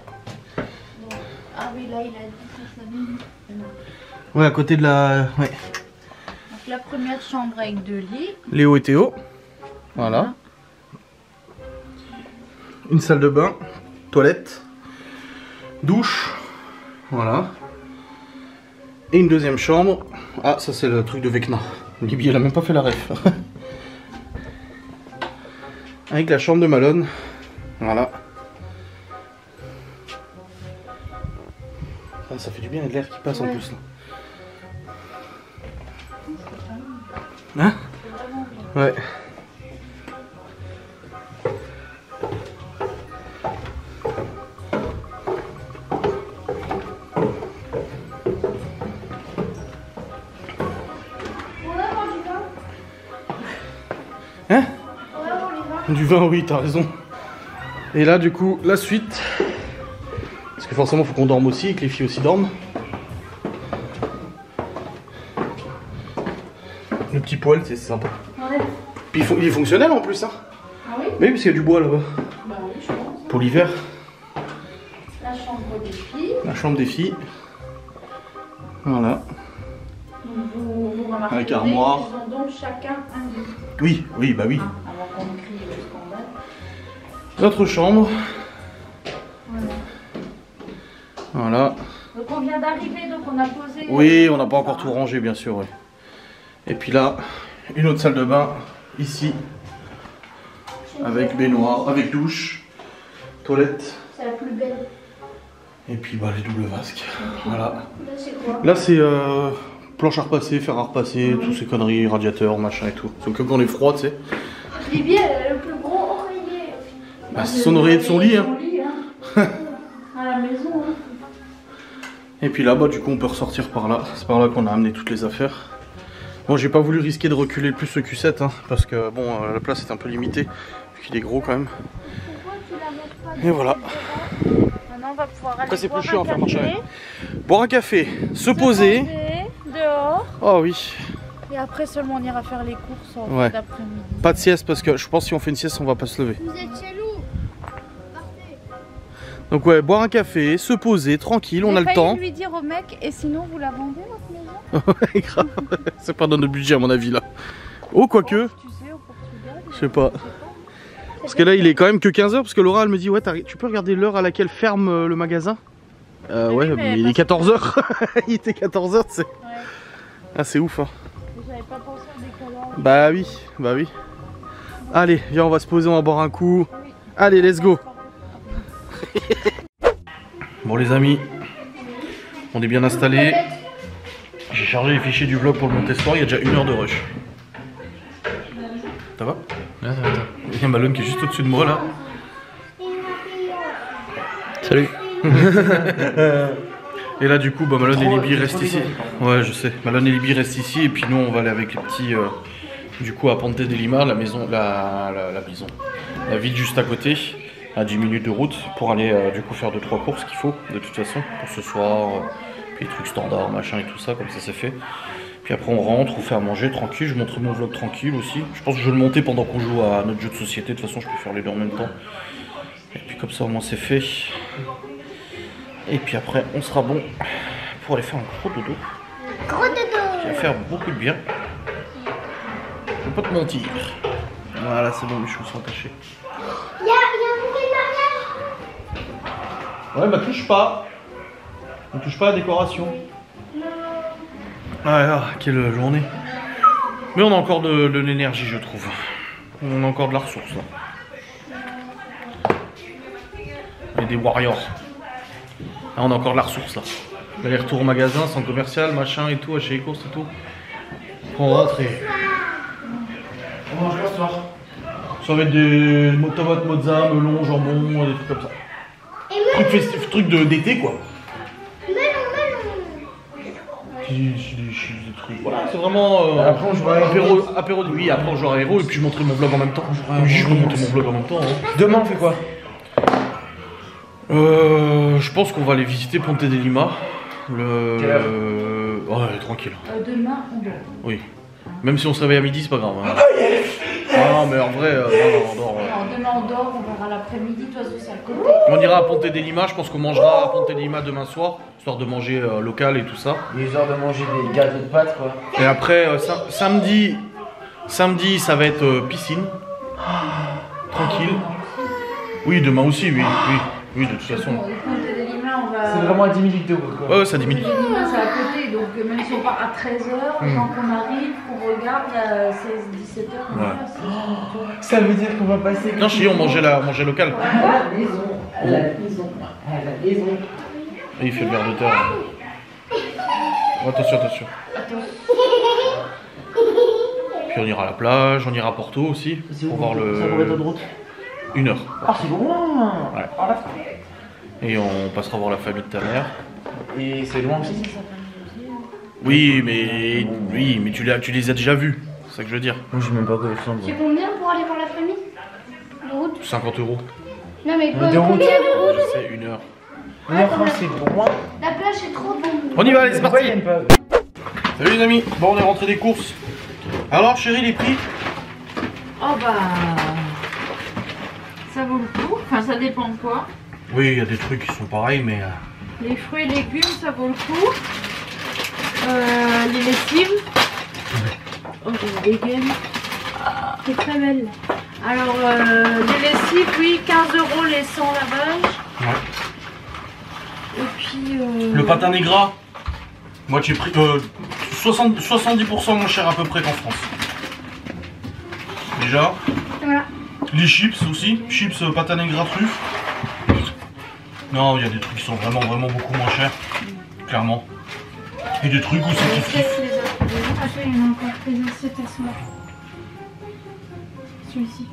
S2: Ah oui, là, il a dit que ça.
S1: Ouais, à côté de la. Ouais.
S2: Donc la première chambre avec deux lits.
S1: Léo et Théo. Voilà. Une salle de bain, toilette, douche. Voilà. Et une deuxième chambre. Ah, ça c'est le truc de Vecna. Libye, elle a même pas fait la ref. *laughs* Avec la chambre de Malone. Voilà. Ah, ça fait du bien, il y a de l'air qui passe en plus là. Hein? Ouais. Hein Du vin, oui, t'as raison. Et là, du coup, la suite. Parce que forcément, faut qu'on dorme aussi et que les filles aussi dorment. Le petit poêle, c'est sympa.
S2: Ouais.
S1: Puis il est fonctionnel en plus, hein.
S2: Ah oui
S1: Mais oui, parce qu'il y a du bois là-bas.
S2: Bah oui, je pense.
S1: Pour l'hiver,
S2: La chambre des filles.
S1: la chambre des filles. Voilà.
S2: Donc vous, vous remarquez
S1: Avec armoire.
S2: Ils ont donc chacun un lit.
S1: Oui, oui, bah oui.
S2: Hein, avant qu'on crie le scandale.
S1: Notre chambre.
S2: Voilà.
S1: Voilà.
S2: Donc on vient d'arriver, donc on a posé.
S1: Oui, on n'a pas encore tout rangé, bien sûr. Et puis là, une autre salle de bain, ici, avec baignoire, avec douche, toilette,
S3: C'est la plus belle.
S1: et puis bah, les doubles vasques. Voilà.
S3: Là, c'est quoi?
S1: Là, c'est euh, planche à repasser, fer à repasser, toutes ces conneries, radiateur, machin et tout. Sauf que quand on est froid, tu sais.
S3: Elle a le plus gros oreiller.
S1: Bah, c'est son oreiller de son lit, hein.
S2: Son lit, hein. *laughs* à la maison. Hein.
S1: Et puis là, bah, du coup, on peut ressortir par là. C'est par là qu'on a amené toutes les affaires. Bon, j'ai pas voulu risquer de reculer le plus ce Q7, hein, parce que bon, euh, la place est un peu limitée, vu qu'il est gros quand même.
S2: Pourquoi tu la mets pas
S1: Et voilà.
S2: Maintenant on va pouvoir aller
S1: Après, c'est
S2: boire
S1: plus chiant
S2: un
S1: à faire marcher
S2: café,
S1: avec. Boire un café, se
S2: se
S1: poser.
S2: Dehors.
S1: Oh oui.
S2: Et après seulement on ira faire les courses en
S1: Ouais.
S2: fin d'après-midi.
S1: Pas de sieste, parce que je pense que si on fait une sieste, on va pas se lever.
S3: Vous êtes chez nous Partez.
S1: Donc ouais, boire un café, se poser, tranquille, on a le temps.
S2: lui dire au mec, et sinon vous la vendez votre maison? *laughs*
S1: Ouais, grave. C'est pas dans notre budget à mon avis là. Oh, quoique,
S2: Tu sais, au Portugal.
S1: je sais pas. Parce que là, il est quand même que 15h, parce que Laura, elle me dit, ouais, tu peux regarder l'heure à laquelle ferme euh, le magasin? Euh,
S2: Mais
S1: Ouais,
S2: oui, mais
S1: mais il est 14h. *laughs* il était 14h, tu sais.
S2: Ouais.
S1: Ah, c'est ouf, hein.
S2: J'avais pas pensé au décalage.
S1: Bah oui, bah oui. Allez, viens, on va se poser, on va boire un coup. Allez, let's go. *laughs* Bon, les amis, on est bien installés. J'ai chargé les fichiers du vlog pour le monter soir, il y a déjà une heure de rush. Ça va Il y a Malone qui est juste au-dessus de moi là. Salut. Et là du coup, bah, Malone et Libby restent ici. Ouais, je sais. Malone et Libby restent ici et puis nous on va aller avec les petits, euh, du coup à Ponte de Lima, la maison, la, la, la maison, la ville juste à côté, à 10 minutes de route pour aller euh, du coup faire 2-3 courses qu'il faut de toute façon pour ce soir. euh, puis les trucs standards, machin et tout ça, comme ça c'est fait. Puis après on rentre, on fait à manger tranquille, je montre mon vlog tranquille aussi. Je pense que je vais le monter pendant qu'on joue à notre jeu de société, de toute façon je peux faire les deux en même temps. Et puis comme ça au moins c'est fait. Et puis après, on sera bon pour aller faire un gros dodo.
S3: Gros dodo.
S1: Qui va faire beaucoup de bien. Je vais pas te mentir. Voilà, c'est bon, mes cheveux sont attachés.
S3: Il y a, il y a un bouquet de mariage.
S1: Ouais, bah touche pas. On touche pas à la décoration. Ah là, quelle journée. Mais on a encore de, de l'énergie, je trouve. On a encore de la ressource là. Et des warriors. Ah, on a encore de la ressource là. Les retours au magasin, centre commercial, machin et tout, acheter les courses et tout. Pour rentrer. On mange quoi ce soir? Ça va être des tomates mozza, melon, jambon, des trucs comme ça. Truc festif, truc de- d'été quoi. Voilà, c'est vraiment. euh,
S4: Après, on jouera à
S1: apéro, apéro, oui, après on jouera à Hero et puis je montrerai mon blog en même temps. Oui, je peux monter mon blog en même temps. hein.
S4: Demain, on fait quoi?
S1: Euh, je pense qu'on va aller visiter Ponte de Lima. Le.
S4: Quelle heure
S1: Ouais, tranquille.
S2: Euh, demain, on dort.
S1: Oui. Même si on se réveille à midi, c'est pas grave. hein. Ah non, mais en vrai, euh, non, non, on dort,
S2: demain, on dort, on verra l'après-midi. De toute façon, c'est à côté.
S1: On ira à Ponte de Lima, je pense qu'on mangera à Ponte de Lima demain soir, histoire de manger euh, local et tout ça.
S4: Il est heures de manger des gâteaux de pâtes, quoi.
S1: Et après, euh, sam- samedi, samedi, ça va être euh, piscine. Tranquille. Oui, demain aussi, oui, oui. Oui, de toute façon.
S2: Bon, va.
S4: C'est vraiment à 10 minutes de route, quoi.
S1: Ouais, ouais, ça diminue.
S2: Ponte de Lima, c'est à côté. Donc, euh, même si on part à 13h,
S1: Hmm.
S2: quand on arrive, qu'on regarde, il y a 16-17h.
S1: Ouais.
S4: Ça veut dire qu'on va passer.
S1: Non, chérie, on mangeait, la, on mangeait local.
S4: À la maison, à la maison, à la maison.
S1: Et il fait le verre de terre. Oh, attention, attention. Puis on ira à la plage, on ira à Porto aussi, pour voir le...
S4: route
S1: Une heure.
S4: Ah, c'est loin
S1: Ouais.
S4: Ah, là.
S1: Et on passera voir la famille de ta mère.
S4: Et c'est loin aussi
S1: Oui, mais... Oui, mais tu, tu les as déjà vus. C'est ça que je veux dire.
S4: Moi, je sais même pas quoi ressemble.
S3: C'est combien pour aller voir la famille? De route?
S1: 50 euros.
S3: Non mais quoi,
S4: de route.
S3: de
S1: sais, une heure.
S4: Mais enfin, c'est loin.
S3: La plage est trop bonne.
S1: On y va, allez, c'est parti Salut les amis, bon on est rentré des courses. Alors chérie, les prix?
S2: Oh bah. Ça vaut le coup. Enfin, ça dépend de quoi.
S1: Oui, il y a des trucs qui sont pareils, mais... euh,
S2: Les fruits et légumes, ça vaut le coup. Euh, les lessives. Oh, des gaines. C'est très belle. Alors, euh, les lessives, oui, 15 euros les 100 lavages.
S1: Ouais.
S2: Et puis. euh,
S1: Le patin gras, moi j'ai pris euh, 60 70% moins cher à peu près qu'en France. Déjà.
S3: Voilà.
S1: Les chips aussi, chips euh, patin gras truffe. Non, il y a des trucs qui sont vraiment vraiment beaucoup moins chers, clairement. Et des trucs où c'est kiff kiff.
S3: les autres. Ah, ça, il y en a encore présent, c'est à ce Celui-ci.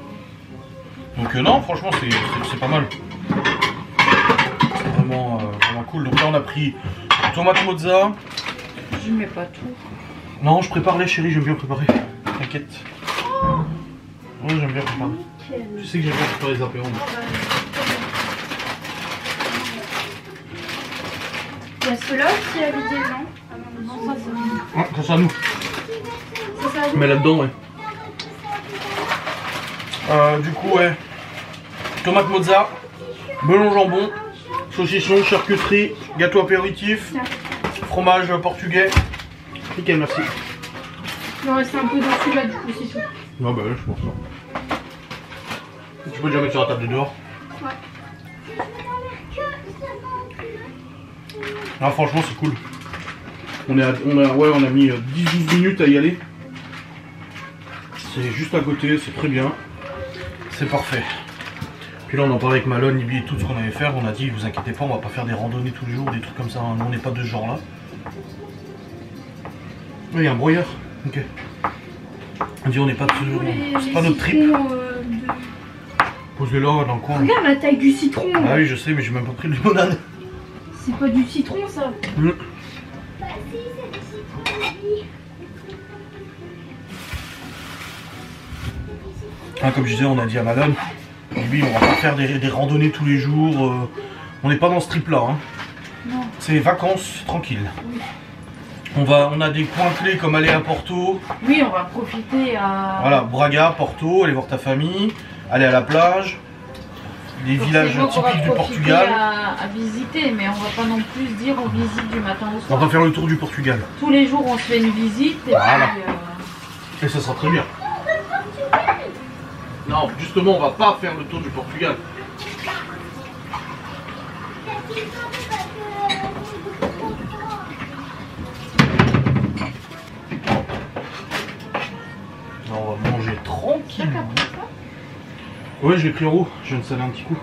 S1: Donc euh, non, franchement c'est- pas mal. C'est vraiment, euh, vraiment cool. Donc là on a pris tomate mozza.
S2: Je mets pas tout.
S1: Non, je prépare les chérie, j'aime bien préparer. T'inquiète. Ouais, j'aime bien préparer. Tu sais que j'aime bien préparer les apéros.
S3: Il y a ceux-là aussi à vider, non? Ah non, non, ça c'est
S1: Ah, ça c'est à nous.
S3: Ça, ça
S1: Je mets là-dedans, ouais. Euh, du coup, ouais. Tomate mozza, melon jambon, saucisson, charcuterie, gâteau apéritif, fromage portugais. Nickel, merci.
S3: Il en reste un peu dans celui-là, du coup, c'est tout.
S1: Ah bah ouais, je pense ça. Tu peux déjà mettre sur la table de dehors Ah franchement c'est cool. On, est à- on, a, ouais, on a mis euh, 10-12 minutes à y aller. C'est juste à côté, c'est très bien. C'est parfait. Puis là on en parlait avec Malone, Ibi et tout ce qu'on allait faire. On a dit vous inquiétez pas, on va pas faire des randonnées tous les jours, des trucs comme ça. hein. Nous on n'est pas de ce genre là. Il y a un broyeur. Ok. On dit on n'est pas de ce genre. C'est pas notre trip. Là dans le coin.
S3: Regarde la taille du citron.
S1: Ah oui je sais mais j'ai même pas pris de limonade.
S3: C'est pas du citron, ça.
S1: Mm. Ah, comme je disais, on a dit à Malone, lui, on va pas faire des, des randonnées tous les jours. euh, on n'est pas dans ce trip-là. Hein.
S2: Non.
S1: C'est vacances tranquilles. On, va, on a des points clés comme aller à Porto,
S2: Oui, on va profiter à.
S1: voilà, Braga, Porto, aller voir ta famille, aller à la plage. les
S2: Donc,
S1: villages typiques du Portugal.
S2: À, à visiter, mais on va pas non plus dire on visite du matin au
S1: On
S2: soir.
S1: va faire le tour du Portugal.
S2: Tous les jours, on se fait une visite. Et
S1: Voilà.
S2: puis, euh,
S1: Et ça sera très bien. Non, justement, on va pas faire le tour du Portugal. Non, on va manger tranquillement. Ouais, j'ai pris en haut, je viens de saler un petit coup.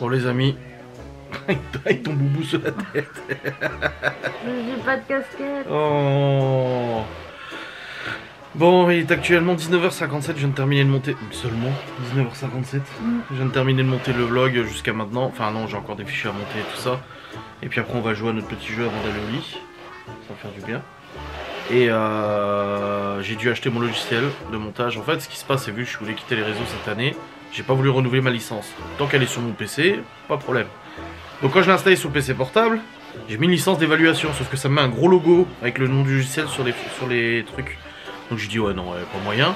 S1: Bon les amis, *laughs* avec ton boubou sur la tête.
S2: J'ai pas de casquette.
S1: Oh. Bon, il est actuellement 19h57, je viens de terminer de monter. Seulement 19h57. Je viens de terminer de monter le vlog jusqu'à maintenant. Enfin, non, j'ai encore des fichiers à monter et tout ça. Et puis après, on va jouer à notre petit jeu avant d'aller au lit. Ça va faire du bien. Et euh, j'ai dû acheter mon logiciel de montage. En fait, ce qui se passe, c'est vu que je voulais quitter les réseaux cette année, j'ai pas voulu renouveler ma licence. Tant qu'elle est sur mon PC, pas de problème. Donc quand je l'ai installé sur PC portable, j'ai mis une licence d'évaluation, sauf que ça me met un gros logo avec le nom du logiciel sur les, sur les trucs. Donc je dis ouais non, ouais, pas moyen.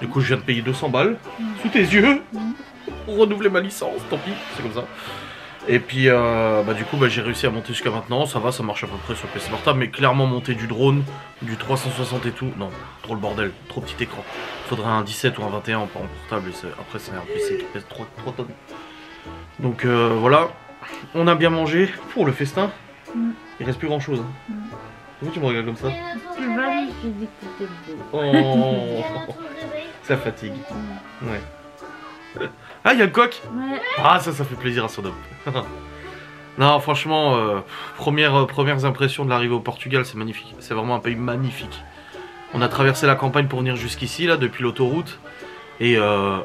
S1: Du coup je viens de payer 200 balles sous tes yeux pour renouveler ma licence, tant pis, c'est comme ça. Et puis euh, bah, du coup bah, j'ai réussi à monter jusqu'à maintenant, ça va, ça marche à peu près sur le PC portable, mais clairement monter du drone, du 360 et tout, non, trop le bordel, trop petit écran. Faudrait un 17 ou un 21 en, en portable, et après c'est un PC qui pèse 3, 3 tonnes. Donc euh, voilà, on a bien mangé pour le festin.
S2: Mm.
S1: Il reste plus grand chose. Pourquoi tu me regardes comme ça?
S2: Dit que beau.
S1: Oh, ça fatigue. Ouais. Ah, il y a le coq
S2: Ouais.
S1: Ah, ça, ça fait plaisir à son homme. *laughs* non, franchement, euh, première, euh, premières impressions de l'arrivée au Portugal, c'est magnifique. C'est vraiment un pays magnifique. On a traversé la campagne pour venir jusqu'ici, là, depuis l'autoroute. Et euh,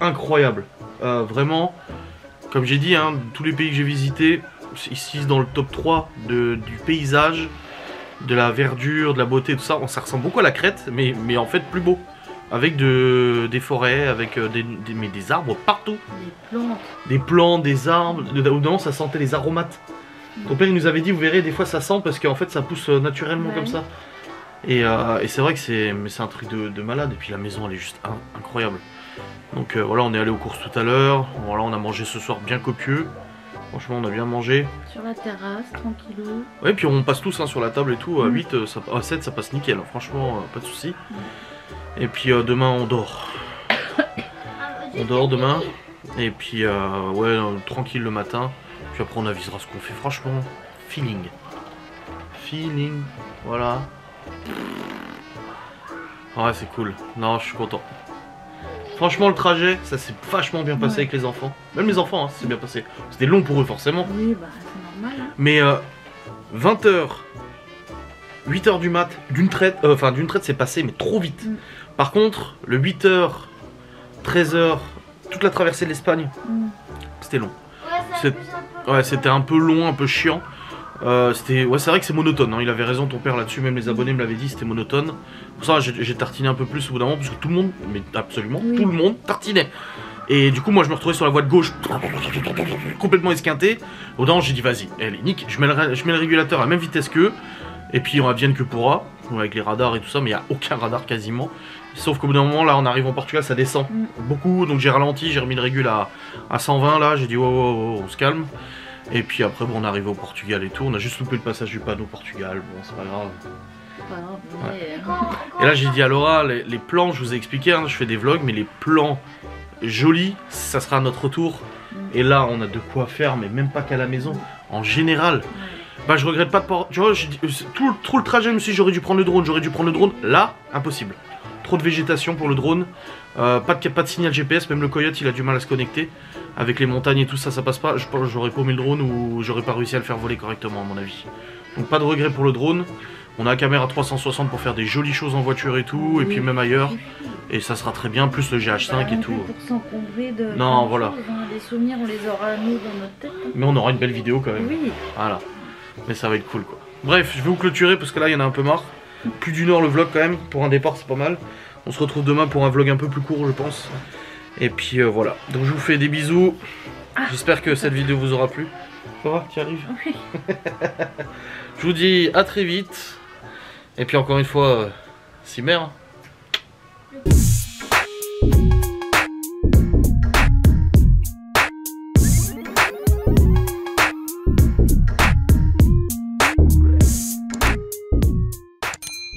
S1: incroyable. Euh, vraiment, comme j'ai dit, hein, tous les pays que j'ai visités, ici dans le top 3 de, du paysage, de la verdure, de la beauté, tout ça, on, ça ressemble beaucoup à la Crète, mais, mais en fait plus beau. Avec de, des forêts, avec euh, des, des- mais des arbres partout.
S2: Les plantes.
S1: Des plantes, des arbres. D'un moment, ça sentait les aromates. Ton père il nous avait dit, vous verrez, des fois ça sent parce qu'en fait ça pousse euh, naturellement
S2: Ouais.
S1: comme ça. Et, euh, et c'est vrai que c'est un truc de, de malade. Et puis la maison, elle est juste in- incroyable. Donc euh, voilà, on est allé aux courses tout à l'heure. Voilà, on a mangé ce soir bien copieux. Franchement, on a bien mangé.
S2: Sur la terrasse, tranquillou.
S1: Ouais, puis on passe tous hein, sur la table et tout. À
S2: Mm.
S1: 8, euh, ça, à 7, ça passe nickel. hein. Franchement, euh, pas de soucis. Et puis euh, demain, on dort. *coughs* On dort demain. Et puis, euh, ouais, tranquille le matin. Puis après, on avisera ce qu'on fait. Franchement, feeling. Feeling. Voilà. Ouais, c'est cool. Non, je suis content. Franchement, le trajet, ça s'est vachement bien passé
S2: Ouais.
S1: avec les enfants. Même les enfants, hein, ça s'est bien passé. C'était long pour eux, forcément.
S2: Oui, bah c'est normal. Hein.
S1: Mais euh, 20h, 8h du mat, d'une traite, euh, enfin d'une traite c'est passé mais trop vite.
S2: Mm.
S1: Par contre, le 8h, 13h, toute la traversée de l'Espagne,
S2: Mm.
S1: c'était long.
S3: Ouais,
S1: c'était un peu long, un peu chiant. Euh, c'était, ouais, c'est vrai que c'est monotone. hein. Il avait raison, ton père là-dessus. Même les abonnés me l'avaient dit, c'était monotone. Ça, j'ai tartiné un peu plus au bout d'un moment parce que tout le monde, mais absolument
S2: Oui.
S1: tout le monde tartinait. Et du coup, moi, je me retrouvais sur la voie de gauche, complètement esquinté. Au d'un j'ai dit, vas-y, allez, nique, je mets, le, je mets le régulateur à la même vitesse qu'eux. Et puis, on va vienne que pourra, avec les radars et tout ça, mais il n'y a aucun radar quasiment. Sauf qu'au bout d'un moment, là, on arrive en Portugal, ça descend
S2: Mm.
S1: beaucoup. Donc, j'ai ralenti, j'ai remis le régule à, à 120 là. J'ai dit, wow, wow, wow, on se calme. Et puis après, bon, on arrive au Portugal et tout. On a juste loupé le passage du panneau Portugal. Bon, c'est pas grave.
S2: Pas
S1: Et là, j'ai dit à Laura, les, les plans, je vous ai expliqué, hein, je fais des vlogs, mais les plans jolis, ça sera à notre tour. Et là, on a de quoi faire, mais même pas qu'à la maison. En général, bah, je regrette pas de pas. Tu vois, euh, tout, le- tout le trajet, je me suis dit, j'aurais dû prendre le drone, j'aurais dû prendre le drone. Là, impossible. Trop de végétation pour le drone. Euh, pas, de, pas de signal GPS, même le coyote, il a du mal à se connecter. Avec les montagnes et tout ça, ça passe pas. Je pense que j'aurais paumé le drone ou j'aurais pas réussi à le faire voler correctement, à mon avis. Donc, pas de regret pour le drone. On a la caméra 360 pour faire des jolies choses en voiture et tout, et puis même ailleurs. Et ça sera très bien, plus le GH5 et
S2: non
S1: tout. Non, voilà.
S2: choses, hein. Les souvenirs, on les aura nous dans notre tête. hein.
S1: Mais on aura une belle vidéo quand même.
S2: Oui.
S1: Voilà. Mais ça va être cool quoi. Bref, je vais vous clôturer parce que là il y en a un peu marre. Plus d'une heure le vlog quand même. Pour un départ, c'est pas mal. On se retrouve demain pour un vlog un peu plus court, je pense. Et puis euh, voilà. Donc je vous fais des bisous. J'espère que cette vidéo vous aura plu. Ça va, tu arrives?
S2: Oui. *laughs*
S1: Je vous dis à très vite. Et puis encore une fois, euh, si mère. hein.